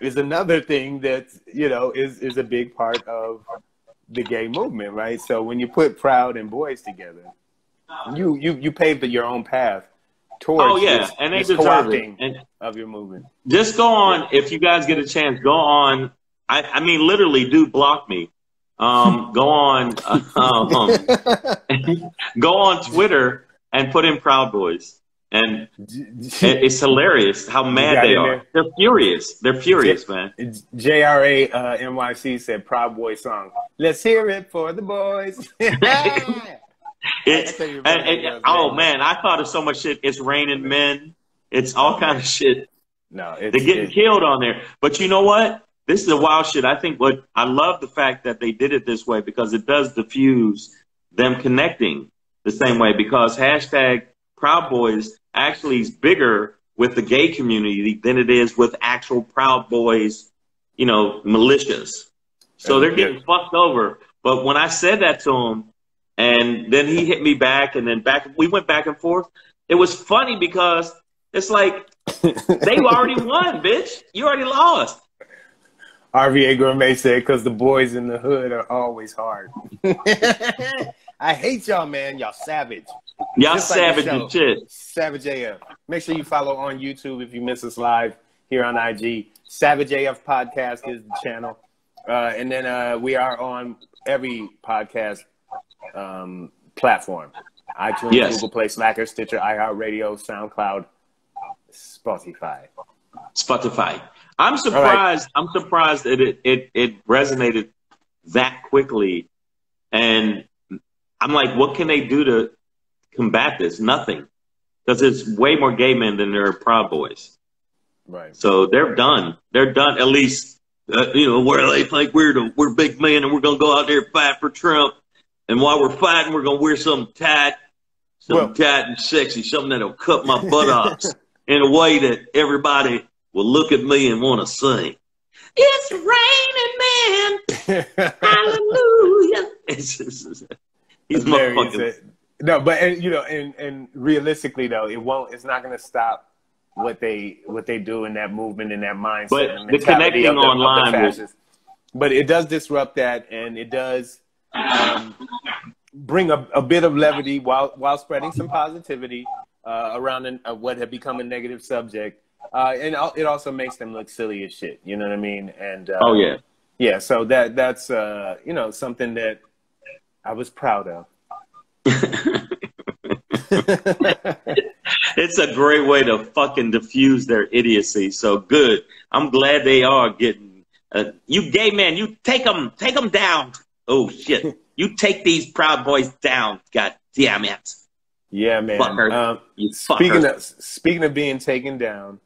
is another thing that you know is is a big part of the gay movement, right? So when you put proud and boys together, you you you paved your own path towards oh yeah, this, and they deserve it. And of your movement. Just go on if you guys get a chance. Go on. I, I mean, literally, dude, block me. Um, go on. Um, go on Twitter and put in Proud Boys and it's hilarious how mad they are. They're furious. They're furious, J- man. JRA uh, NYC said Proud Boy song. Let's hear it for the boys. it's, and, and, oh man, I thought of so much shit. It's raining men. It's all kind of shit. No, they're getting killed on there. But you know what? This is a wild shit. I think what I love the fact that they did it this way because it does diffuse them connecting the same way because hashtag Proud Boys actually is bigger with the gay community than it is with actual Proud Boys, you know, militias. So they're getting fucked over. But when I said that to him, and then he hit me back, and then back, we went back and forth. It was funny because it's like they already won, bitch. You already lost. RVA Gourmet said, because the boys in the hood are always hard. I hate y'all, man. Y'all savage. Y'all Just savage like and shit. Savage AF. Make sure you follow on YouTube if you miss us live here on IG. Savage AF Podcast is the channel. Uh, and then uh, we are on every podcast um, platform iTunes, yes. Google Play, Slacker, Stitcher, iHeartRadio, SoundCloud, Spotify. Spotify. I'm surprised. Right. I'm surprised that it, it, it resonated that quickly. And I'm like, what can they do to combat this? Nothing. Because it's way more gay men than there are Proud Boys. Right. So they're done. They're done. At least, uh, you know, where they think we're the, we're big men and we're gonna go out there and fight for Trump. And while we're fighting, we're gonna wear something tight, something well, tight and sexy, something that'll cut my buttocks in a way that everybody will look at me and want to sing. It's raining, man. Hallelujah. It's just, He's motherfucking. No, but and, you know, and and realistically though, it won't. It's not going to stop what they what they do in that movement and that mindset. But the, the connecting the, online, was... but it does disrupt that, and it does um, bring a, a, bit of levity while while spreading some positivity uh, around an, uh, what had become a negative subject. Uh, and it also makes them look silly as shit. You know what I mean? And oh yeah, yeah. So that that's uh, you know something that I was proud of. it's a great way to fucking diffuse their idiocy. So good. I'm glad they are getting. Uh, you gay man, you take them, take them down. Oh shit, you take these proud boys down. God damn it. Yeah, man. Fucker. Um, speaking of speaking of being taken down,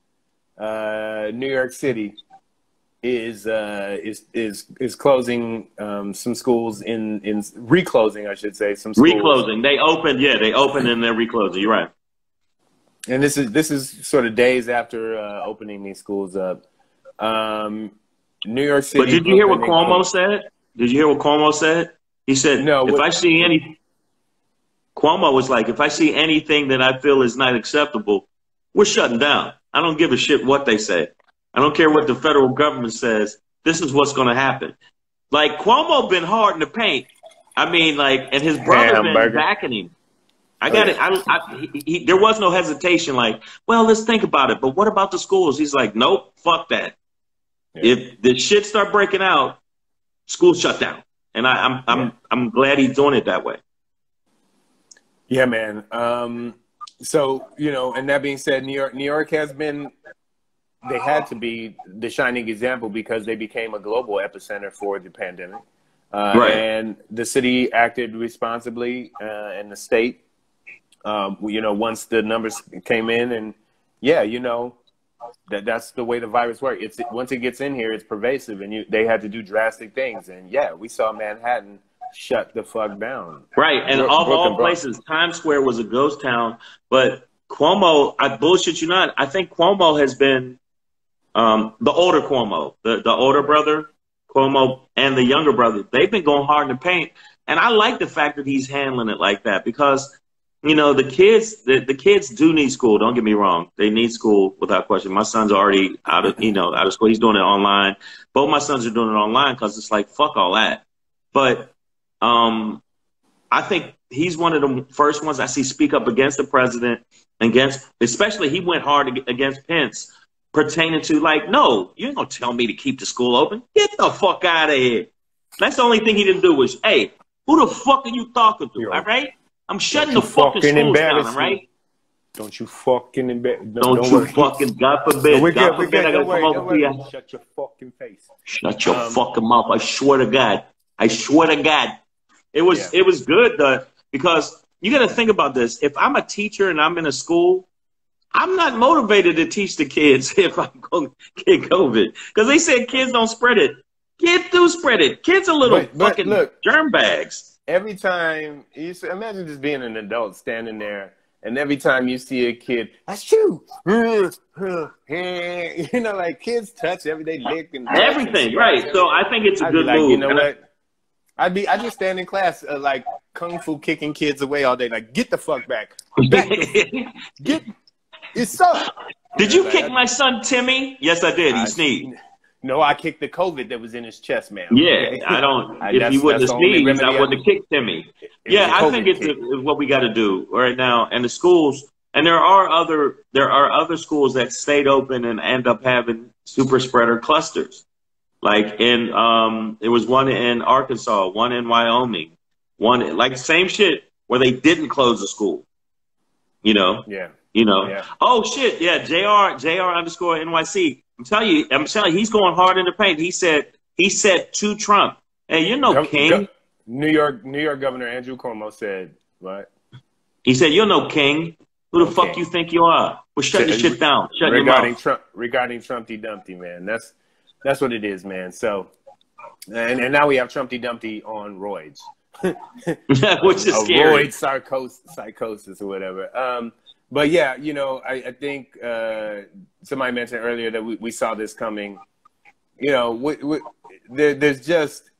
uh, New York City is uh, is is is closing um, some schools in in reclosing, I should say some schools. reclosing. They opened, yeah, they opened and they're reclosing. You're right. And this is this is sort of days after uh, opening these schools up. Um, New York City. But did you hear what Cuomo said? Did you hear what Cuomo said? He said, "No." If what, I see any, Cuomo was like, if I see anything that I feel is not acceptable, we're shutting down. I don't give a shit what they say. I don't care what the federal government says. This is what's going to happen. Like Cuomo been hard in the paint. I mean, like, and his brother been backing him. I got it. I, I, he, he, there was no hesitation. Like, well, let's think about it. But what about the schools? He's like, nope, fuck that. Yeah. If the shit start breaking out, school shut down. And I, am I'm, I'm, I'm glad he's doing it that way. Yeah, man. Um, so you know, and that being said, New York, New York has been. They had to be the shining example because they became a global epicenter for the pandemic. Uh, right. And the city acted responsibly, uh, and the state. Um, you know, once the numbers came in, and yeah, you know, that that's the way the virus works. It's once it gets in here, it's pervasive, and you they had to do drastic things. And yeah, we saw Manhattan shut the fuck down. Right, and Brook, of all places, Times Square was a ghost town. But Cuomo, I bullshit you not. I think Cuomo has been um, the older Cuomo, the the older brother Cuomo, and the younger brother. They've been going hard in the paint, and I like the fact that he's handling it like that because you know, the kids, the, the kids do need school. Don't get me wrong. They need school without question. My son's already out of, you know, out of school. He's doing it online. Both my sons are doing it online because it's like, fuck all that. But, um, I think he's one of the first ones I see speak up against the president, against, especially he went hard against Pence pertaining to like, no, you ain't gonna tell me to keep the school open. Get the fuck out of here. That's the only thing he didn't do was, hey, who the fuck are you talking to? All right. I'm shutting the fucking, fucking schools down, right? Don't you fucking embarrass Don't, don't you worry. fucking, God forbid, no, God forbid, I gotta come over. Shut your fucking face. Shut your um, fucking mouth. I swear to God. I swear to God. It was, yeah. it was good, though, because you gotta think about this. If I'm a teacher and I'm in a school, I'm not motivated to teach the kids if I'm going to get COVID. Because they said kids don't spread it. Kids do spread it. Kids are little but, but fucking look, germ bags every time you imagine just being an adult standing there and every time you see a kid, that's you. You know, like kids touch every day, lick and everything, and right? So I think it's a I'd good like, move. You know what? I'd be, I just stand in class uh, like kung fu kicking kids away all day. Like, get the fuck back, back get. It's so. Did you kick my son Timmy? Yes, I did. He I, sneezed. No, I kicked the COVID that was in his chest, man. Yeah, okay? I don't. I, if he wouldn't have sneezed, I wouldn't have kicked Timmy. yeah, I think it's a, what we got to do right now. And the schools, and there are other there are other schools that stayed open and end up having super spreader clusters. Like in um, it was one in Arkansas, one in Wyoming, one like same shit where they didn't close the school. You know. Yeah. You know. Yeah. Oh shit. Yeah. Jr. Jr. Underscore NYC I'm telling you, I'm telling you, he's going hard in the paint. He said, he said to Trump, "Hey, you're know, King." Go, New York, New York Governor Andrew Cuomo said, "What?" He said, You're no King. Who the okay. fuck you think you are? We're shutting your shit down. Shut regarding your mouth." Trump, regarding Trumpy Dumpty, man, that's that's what it is, man. So, and, and now we have Trumpy Dumpty on roids, which is scary. Roid psychosis, psychosis or whatever. Um, but yeah, you know, I, I think uh, somebody mentioned earlier that we, we saw this coming. You know, we, we, there, there's just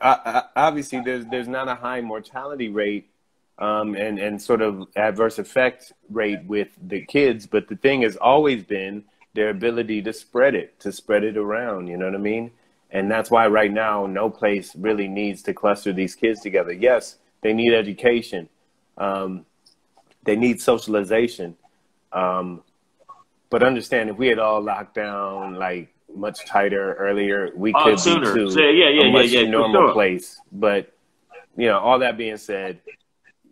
uh, obviously there's there's not a high mortality rate um, and and sort of adverse effect rate with the kids, but the thing has always been their ability to spread it, to spread it around. You know what I mean? And that's why right now no place really needs to cluster these kids together. Yes, they need education. Um, they need socialization. Um, but understand if we had all locked down like much tighter earlier, we oh, could sooner. be to yeah, yeah, a much yeah, yeah, normal sure. place. But you know, all that being said,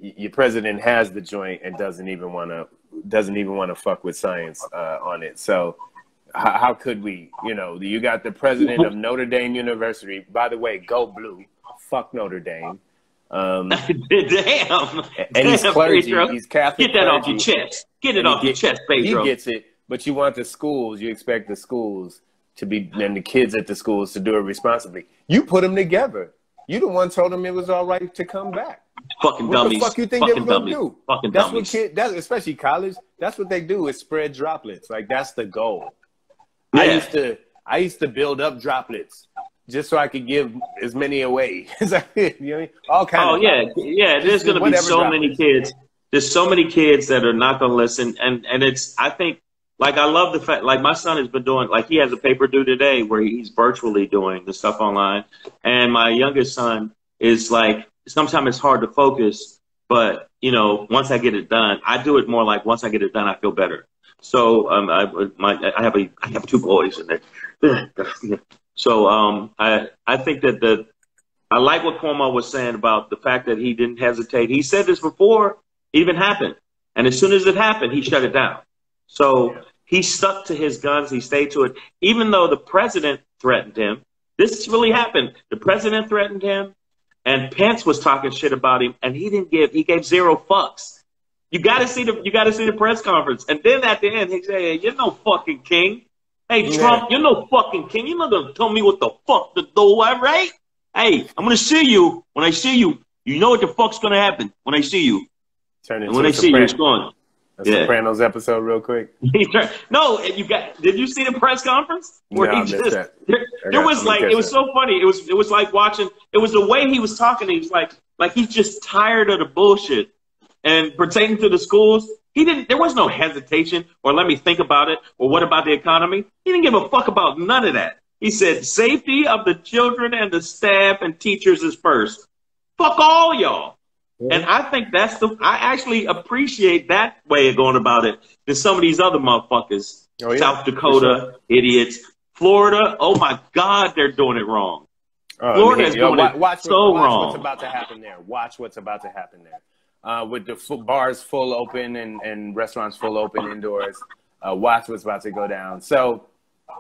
your president has the joint and doesn't even want to doesn't even want to fuck with science uh, on it. So how, how, could we? You know, you got the president of Notre Dame University. By the way, go blue. Fuck Notre Dame. Um, Damn. And he's clergy. Pedro. He's Catholic. Get that clergy. off your chest. Get it off get, your chest, Pedro. He gets it, but you want the schools. You expect the schools to be and the kids at the schools to do it responsibly. You put them together. You the one told them it was all right to come back. Fucking what dummies. What the fuck you think Fucking they were gonna do? Fucking that's dummies. what kid. That's especially college. That's what they do is spread droplets. Like that's the goal. Yeah. I used to I used to build up droplets just so I could give as many away as I could. You know, all kinds. Oh yeah, yeah. There's going to be so many kids. There's so many kids that are not going to listen, and and it's. I think like I love the fact like my son has been doing like he has a paper due today where he's virtually doing the stuff online, and my youngest son is like sometimes it's hard to focus, but you know once I get it done, I do it more like once I get it done, I feel better. So um, I my I have a I have two boys in there. So um, I I think that the I like what Cuomo was saying about the fact that he didn't hesitate. He said this before it even happened, and as soon as it happened, he shut it down. So he stuck to his guns. He stayed to it, even though the president threatened him. This really happened. The president threatened him, and Pence was talking shit about him, and he didn't give. He gave zero fucks. You got to see the you got to see the press conference, and then at the end he said, "You're no fucking king." Hey, Trump, you're no fucking king. You're not gonna tell me what the fuck to do, right? Hey, I'm gonna see you. When I see you, you know what the fuck's gonna happen when I see you. Turn into and when I see you, it's gone. A yeah. Sopranos episode, real quick. no, you got. Did you see the press conference where no, he just? There, there was like it was so funny. It was it was like watching. It was the way he was talking. He was like like he's just tired of the bullshit and pertaining to the schools. He didn't. There was no hesitation or let me think about it or what about the economy. He didn't give a fuck about none of that. He said safety of the children and the staff and teachers is first. Fuck all y'all. Yeah. And I think that's the. I actually appreciate that way of going about it than some of these other motherfuckers. Oh, yeah. South Dakota sure. idiots. Florida. Oh my God, they're doing it wrong. Uh, Florida is doing it watch, so watch wrong. What's about to happen there? Watch what's about to happen there uh, with the f- bars full open and, and restaurants full open indoors. Uh, watch was about to go down. So,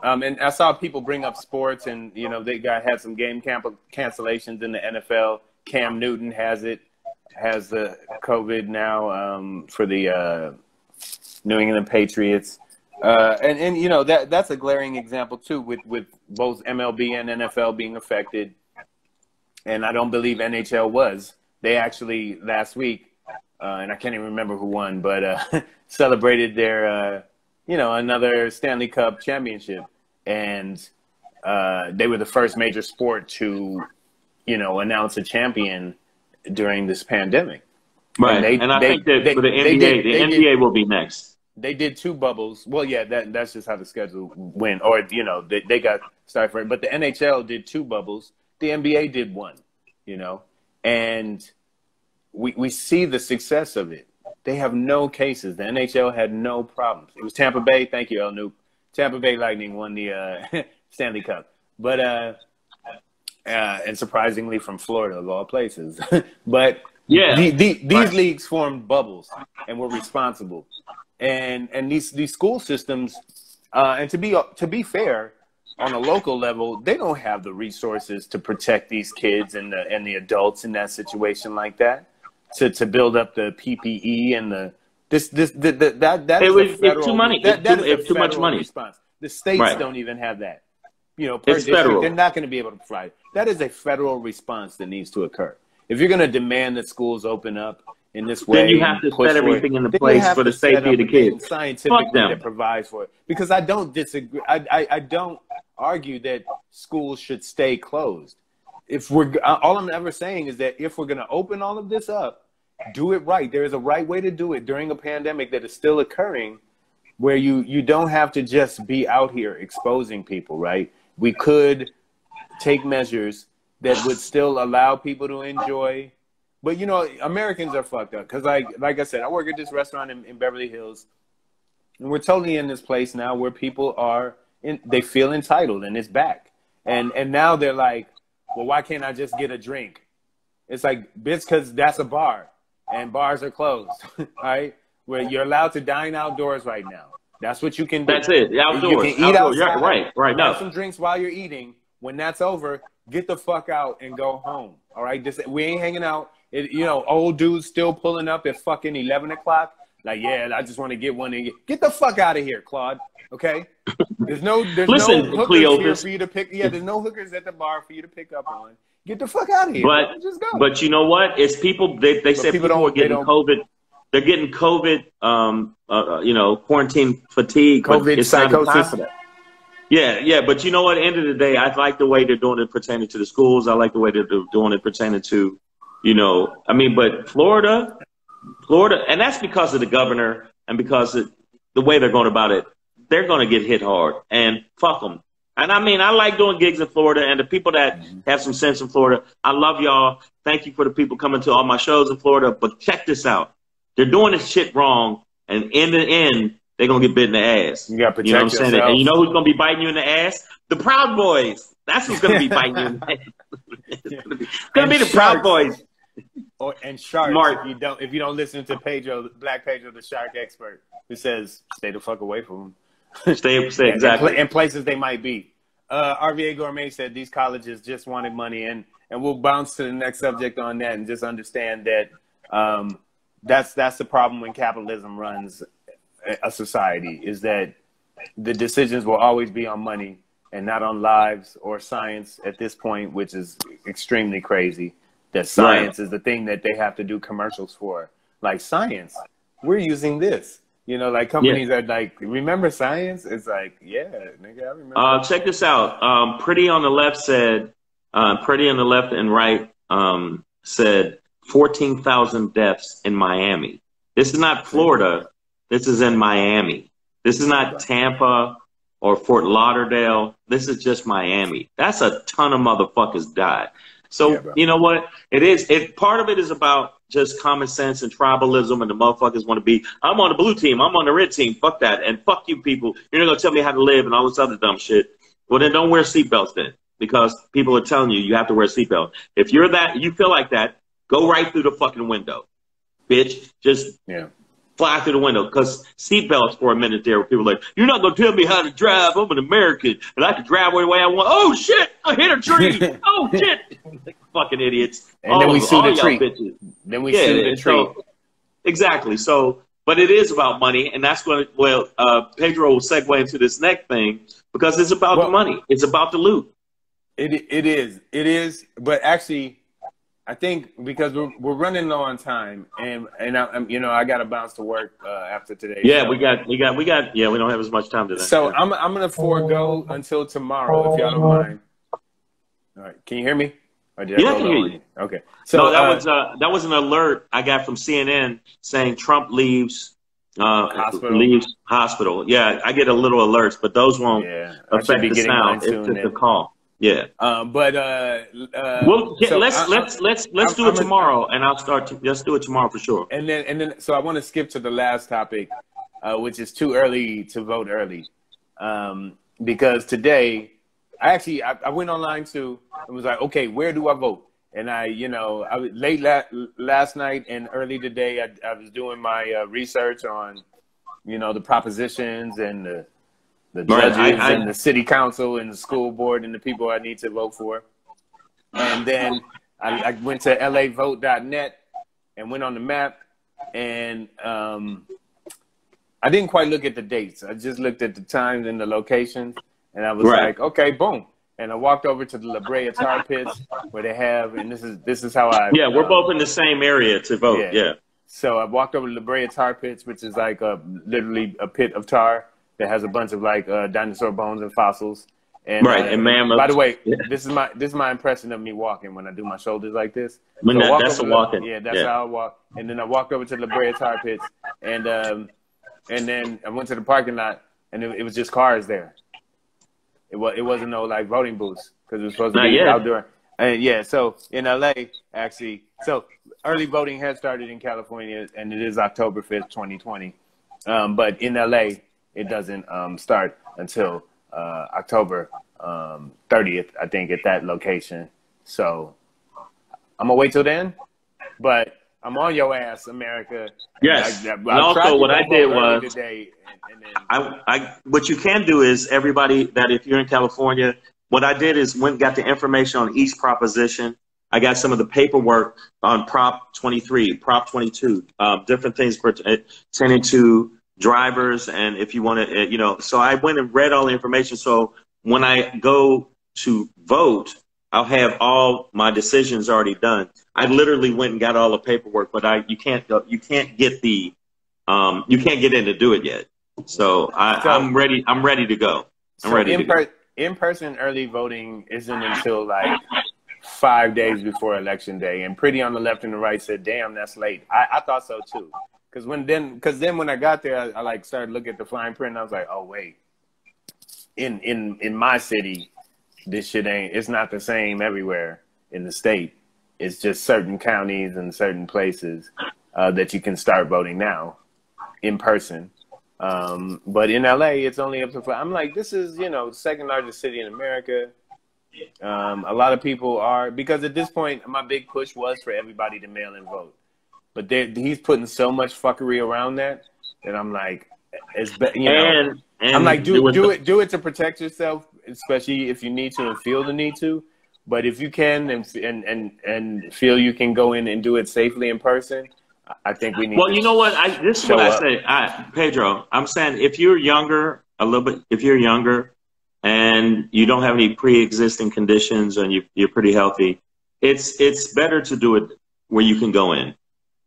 um, and I saw people bring up sports, and you know they got had some game camp- cancellations in the NFL. Cam Newton has it, has the COVID now um, for the uh, New England Patriots. Uh, and and you know that that's a glaring example too, with with both MLB and NFL being affected. And I don't believe NHL was. They actually last week uh, and I can't even remember who won, but uh, celebrated their, uh, you know, another Stanley Cup championship, and uh, they were the first major sport to, you know, announce a champion during this pandemic. Right, and, they, and I they, think that they, for the NBA, did, the NBA did, will be next. They did two bubbles. Well, yeah, that that's just how the schedule went, or you know, they, they got started for it. But the NHL did two bubbles. The NBA did one. You know, and we, we see the success of it. They have no cases. The NHL had no problems. It was Tampa Bay. Thank you, El Nuke. Tampa Bay Lightning won the uh, Stanley Cup. But, uh, uh, and surprisingly from Florida, of all places. but yeah, the, the, these right. leagues formed bubbles and were responsible. And, and these, these school systems, uh, and to be, to be fair, on a local level, they don't have the resources to protect these kids and the, and the adults in that situation like that to, to build up the PPE and the this this the, the, that that it was federal, too money. That, that too, too much money. Response. The states right. don't even have that. You know, per it's district, federal. they're not going to be able to provide. That is a federal response that needs to occur. If you're going to demand that schools open up in this way, then you have to set everything in the place for the safety of the kids. Scientifically, that provides for it. Because I don't disagree. I, I, I don't argue that schools should stay closed. If we're all I'm ever saying is that if we're going to open all of this up, do it right. There is a right way to do it during a pandemic that is still occurring where you you don't have to just be out here exposing people, right? We could take measures that would still allow people to enjoy but you know, Americans are fucked up because, like, like I said, I work at this restaurant in, in Beverly Hills, and we're totally in this place now where people are in, they feel entitled, and it's back, and and now they're like, well, why can't I just get a drink? It's like, bitch, because that's a bar and bars are closed, right? Where you're allowed to dine outdoors right now. That's what you can do. That's it. Outdoors. You can eat outdoors. outside. Right, right. Have some drinks while you're eating. When that's over, get the fuck out and go home. All right. This, we ain't hanging out. It, you know, old dudes still pulling up at fucking eleven o'clock. Like, yeah, I just want to get one and get, get the fuck out of here, Claude. Okay. There's no there's Listen, no hookers Cleopas. here for you to pick. Yeah, there's no hookers at the bar for you to pick up on. Get the fuck out of here. But just go. But you know what? It's people. They they said people, people are getting COVID. They're getting COVID. Um, uh, uh, you know, quarantine fatigue. COVID psychosis. Yeah, Yeah, yeah, but you know what? End of the day, I like the way they're doing it pertaining to the schools. I like the way they're doing it pertaining to, you know, I mean, but Florida, Florida, and that's because of the governor and because of the way they're going about it. They're going to get hit hard, and fuck them. And I mean, I like doing gigs in Florida, and the people that mm-hmm. have some sense in Florida, I love y'all. Thank you for the people coming to all my shows in Florida. But check this out: they're doing this shit wrong, and in the end, they're gonna get bit in the ass. You got to You know what I'm yourself. saying? And you know who's gonna be biting you in the ass? The Proud Boys. That's who's gonna be biting you in the ass. it's gonna be, gonna be the Proud Boys. Or and sharks. Mark. If you don't, if you don't listen to Pedro, Black Pedro, the shark expert, who says stay the fuck away from them. Stay, stay exactly. And, and places they might be. Uh, RVA Gourmet said these colleges just wanted money, and and we'll bounce to the next subject on that, and just understand that um, that's that's the problem when capitalism runs a- a society is that the decisions will always be on money and not on lives or science at this point, which is extremely crazy. That science is the thing that they have to do commercials for. Like science, we're using this. You know, like companies are like, remember science? It's like, yeah, nigga, I remember. Uh, check this out. Um, Pretty on the left said, uh, Pretty on the left and right um, said 14,000 deaths in Miami. This is not Florida. This is in Miami. This is not Tampa or Fort Lauderdale. This is just Miami. That's a ton of motherfuckers died. So Yeah, you know what? It is. It part of it is about just common sense and tribalism, and the motherfuckers want to be. I'm on the blue team. I'm on the red team. Fuck that. And fuck you, people. You're not gonna tell me how to live and all this other dumb shit. Well, then don't wear seatbelts then, because people are telling you you have to wear a seatbelt. If you're that, you feel like that, go right through the fucking window, bitch. Just yeah. fly through the window because seatbelts for a minute there where people are like, you're not going to tell me how to drive. I'm an American and I can drive any way I want. Oh shit, I hit a tree. oh shit. Fucking idiots. And then we of- sue the tree. bitches. Then we Yeah, sue the tree. so- exactly. So, but it is about money. And that's what, well, uh, Pedro will segue into this next thing because it's about Well- the money. It's about the loot. It it is it is, but actually, I think because we're we're running low on time, and and I, I'm you know I got to bounce to work uh, after today. Yeah, we got, we got, we got, yeah, we don't have as much time today. So I'm I'm gonna forego until tomorrow if y'all don't mind. All right, can you hear me? Or did Yeah, I can hear you. Okay, so no, that uh, was uh, that was an alert I got from CNN saying Trump leaves uh, Hospital. leaves hospital. Yeah, I get a little alerts, but those won't yeah, affect be the sound. It's just a call. Yeah. Um, but uh, uh, Well, yeah, so let's I- let's let's let's I'm- do it I'm a- tomorrow, and I'll start. To, let's do it tomorrow for sure. And then, and then, so I want to skip to the last topic, uh, which is too early to vote early, um, because today, I actually I, I went online too and was like, okay, where do I vote? And I, you know, I was late la- last night and early today, I, I was doing my uh, research on, you know, the propositions and the the judges I- and the city council and the school board and the people I need to vote for. And then I, I went to lavote.net and went on the map and um, I didn't quite look at the dates. I just looked at the times and the locations, and I was Right. like, okay, boom. And I walked over to the La Brea Tar Pits where they have, and this is this is how I Yeah, we're uh, both in the same area to vote. Yeah. Yeah. So I walked over to La Brea Tar Pits, which is like a literally a pit of tar that has a bunch of like uh, dinosaur bones and fossils. And, Right, uh, and mammoths. By the way, Yeah. this is my this is my impression of me walking when I do my shoulders like this. When So that- walk that's over a to- walking. Yeah, that's Yeah. how I walk. And then I walked over to La Brea Tar Pits, and um, and then I went to the parking lot, and it, it was just cars there. It was it wasn't no like voting booths because it was supposed to Not be yet. outdoor. And yeah, so in LA, actually, so early voting has started in California, and it is October fifth, twenty twenty. Um, but in LA, it doesn't um, start until uh, October um, thirtieth, I think, at that location. So I'm gonna wait till then, but I'm on your ass, America. Yes. I, I, And I also what I did was- today, and, and then I, I, what you can do is everybody that if you're in California, what I did is went got the information on each proposition. I got some of the paperwork on Prop 23, Prop 22, um, different things pertaining to drivers, and if you want to, you know. So I went and read all the information. So when I go to vote, I'll have all my decisions already done. I literally went and got all the paperwork, but I you can't go, you can't get the um, you can't get in to do it yet. So I, So- I'm ready. I'm ready to go. I'm so ready. In, per- in person early voting isn't until like five days before election day, and pretty on the left and the right said, "Damn, that's late." I, I thought so too, because when then because then when I got there, I, I like started looking at the flying print, and I was like, "Oh wait, in in in my city, this shit ain't. It's not the same everywhere in the state. It's just certain counties and certain places uh, that you can start voting now, in person." Um, but in LA, it's only up to. I'm like, this is you know second largest city in America um, a lot of people are because at this point, my big push was for everybody to mail and vote, but he's putting so much fuckery around that that I'm like, it's be, you know, and, and I'm like, do do it do it to protect yourself, especially if you need to and feel the need to. But if you can and and and and feel you can go in and do it safely in person, I think we need. Well, you know what? I, this is what I say, I, Pedro. I'm saying if you're younger, a little bit, if you're younger, and you don't have any pre-existing conditions and you, you're pretty healthy, it's it's better to do it where you can go in.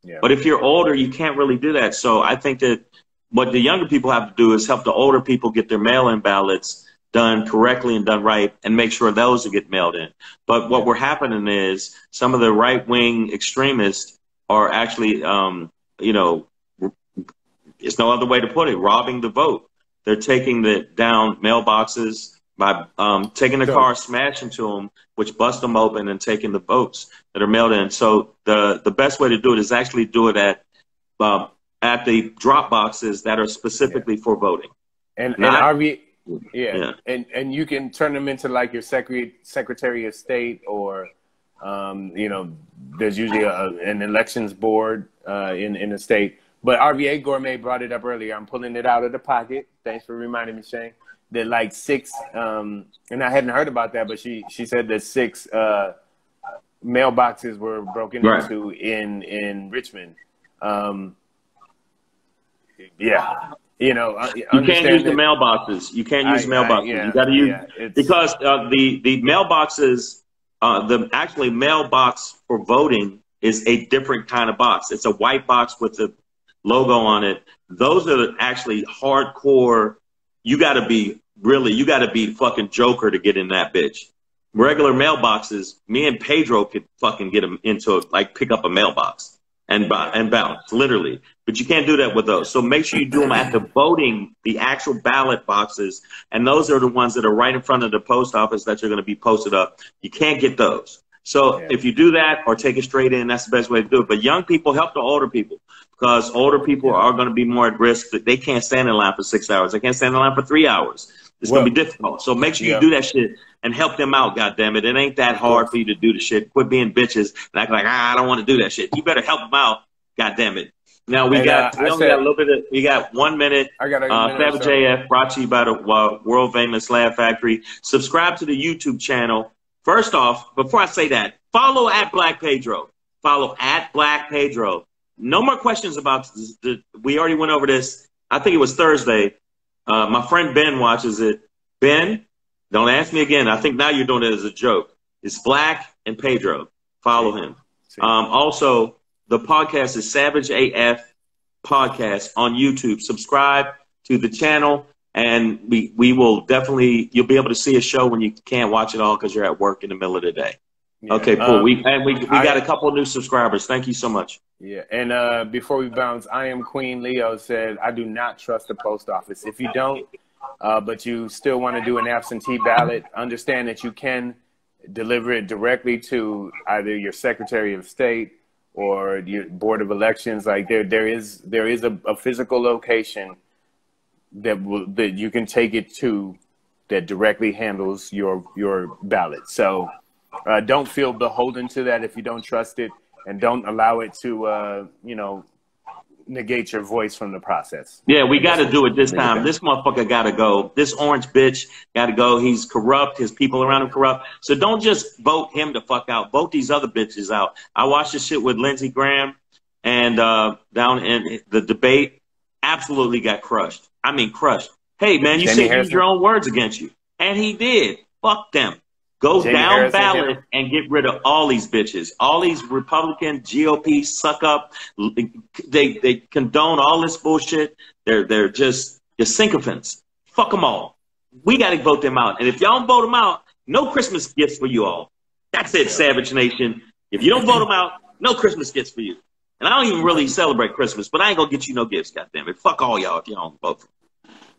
Yeah. But if you're older, you can't really do that. So I think that what the younger people have to do is help the older people get their mail-in ballots done correctly and done right and make sure those will get mailed in. But what we're happening is some of the right-wing extremists are actually, um, you know, it's no other way to put it, robbing the vote. They're taking the down mailboxes by um, taking the car, smashing to them, which bust them open and taking the votes that are mailed in. So the the best way to do it is actually do it at uh, at the drop boxes that are specifically yeah. for voting. And Not, and RV, yeah. yeah, and and you can turn them into like your secretary secretary of state or um, you know there's usually a, an elections board uh, in in the state but RVA Gourmet brought it up earlier. I'm pulling it out of the pocket. Thanks for reminding me, Shane. That like six, um, and I hadn't heard about that, but she she said that six uh, mailboxes were broken right. into in in Richmond. Um, yeah, you know, uh, you can't use the mailboxes. You can't use I, mailboxes. I, yeah, you got to use yeah, because uh, the the mailboxes, uh, the actually mailbox for voting is a different kind of box. It's a white box with a logo on it. Those are actually hardcore. You got to be really, you got to be fucking Joker to get in that bitch. Regular mailboxes, me and Pedro could fucking get them into like pick up a mailbox and and bounce literally. But you can't do that with those. So make sure you do them at the voting, the actual ballot boxes, and those are the ones that are right in front of the post office that you're going to be posted up. You can't get those. So yeah. if you do that or take it straight in, that's the best way to do it. But young people help the older people because older people are going to be more at risk. They can't stand in line for six hours. They can't stand in line for three hours. It's well, going to be difficult. So make sure you do that shit and help them out. God damn it! It ain't that hard for you to do the shit. Quit being bitches and act like ah, I don't want to do that shit. You better help them out. God damn it! Now we and, got uh, we only said, got a little bit. Of, we got one minute. I got a uh, minute JF brought to you by the uh, world famous Laugh Factory. Subscribe to the YouTube channel. First off, before I say that, follow at Black Pedro. Follow at Black Pedro. No more questions about the. We already went over this. I think it was Thursday. Uh, my friend Ben watches it. Ben, don't ask me again. I think now you're doing it as a joke. It's Black and Pedro. Follow him. Um, also, the podcast is Savage AF Podcast on YouTube. Subscribe to the channel and we we will definitely you'll be able to see a show when you can't watch it all because you're at work in the middle of the day. Yeah. Okay, cool. Um, we and we we got I, a couple new subscribers. Thank you so much. Yeah, and uh, before we bounce, I am Queen Leo said I do not trust the post office. If you don't, uh, but you still want to do an absentee ballot, understand that you can deliver it directly to either your Secretary of State or your Board of Elections. Like there, there is there is a, a physical location that will that you can take it to that directly handles your your ballot. So uh, don't feel beholden to that if you don't trust it, and don't allow it to uh, you know negate your voice from the process. Yeah, we got to do it this time. This motherfucker got to go. This orange bitch got to go. He's corrupt. His people around him corrupt. So don't just vote him to fuck out. Vote these other bitches out. I watched this shit with Lindsey Graham and uh, down in the debate. Absolutely got crushed. I mean, crushed. Hey, man, you said use your own words against you. And he did. Fuck them. Go down Harrison ballot and get rid of all these bitches. All these Republican GOP suck up. They they condone all this bullshit. They're they're just the sycophants. Fuck them all. we got to vote them out. And if y'all don't vote them out, no Christmas gifts for you all. That's it, Savage Nation. If you don't vote them out, no Christmas gifts for you. And I don't even really celebrate Christmas, but I ain't gonna get you no gifts, goddamn it. Fuck all y'all if you don't vote for.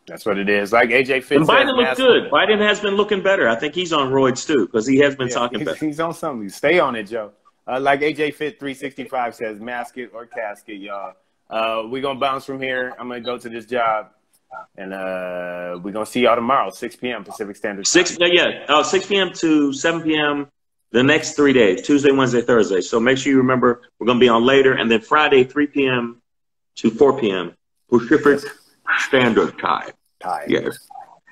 That's what it is. Like AJ Fitz. And Biden looks good. Biden has been looking better. I think he's on roids too because he has been yeah, talking he's, better. He's on something. Stay on it, Joe. Uh, like AJ Fit 365 says, mask it or casket, y'all. Uh, we're gonna bounce from here. I'm gonna go to this job, and uh, we're gonna see y'all tomorrow, 6 p.m. Pacific Standard Time. Six, yeah, uh, 6 p.m. to 7 p.m. The next three days, Tuesday, Wednesday, Thursday. So make sure you remember we're gonna be on later, and then Friday, 3 p.m. to 4 p.m. Pacific Standard Time. Time. Yes.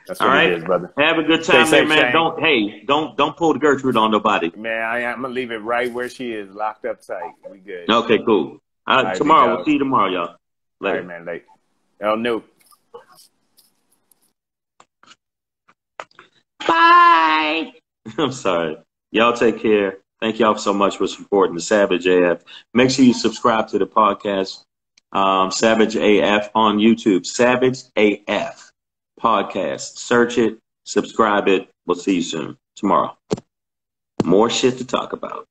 That's what All right. it is, brother. Have a good time there, man. Shane. Don't hey, don't don't pull the Gertrude on nobody. Man, I, am gonna leave it right where she is, locked up tight. We good. Okay, cool. All right, All right tomorrow we'll see you tomorrow, y'all. Later. All right, man. Late. El Nuke. Bye. I'm sorry. Y'all take care. Thank y'all so much for supporting the Savage AF. Make sure you subscribe to the podcast, um, Savage AF on YouTube. Savage AF podcast. Search it, subscribe it. We'll see you soon tomorrow. More shit to talk about.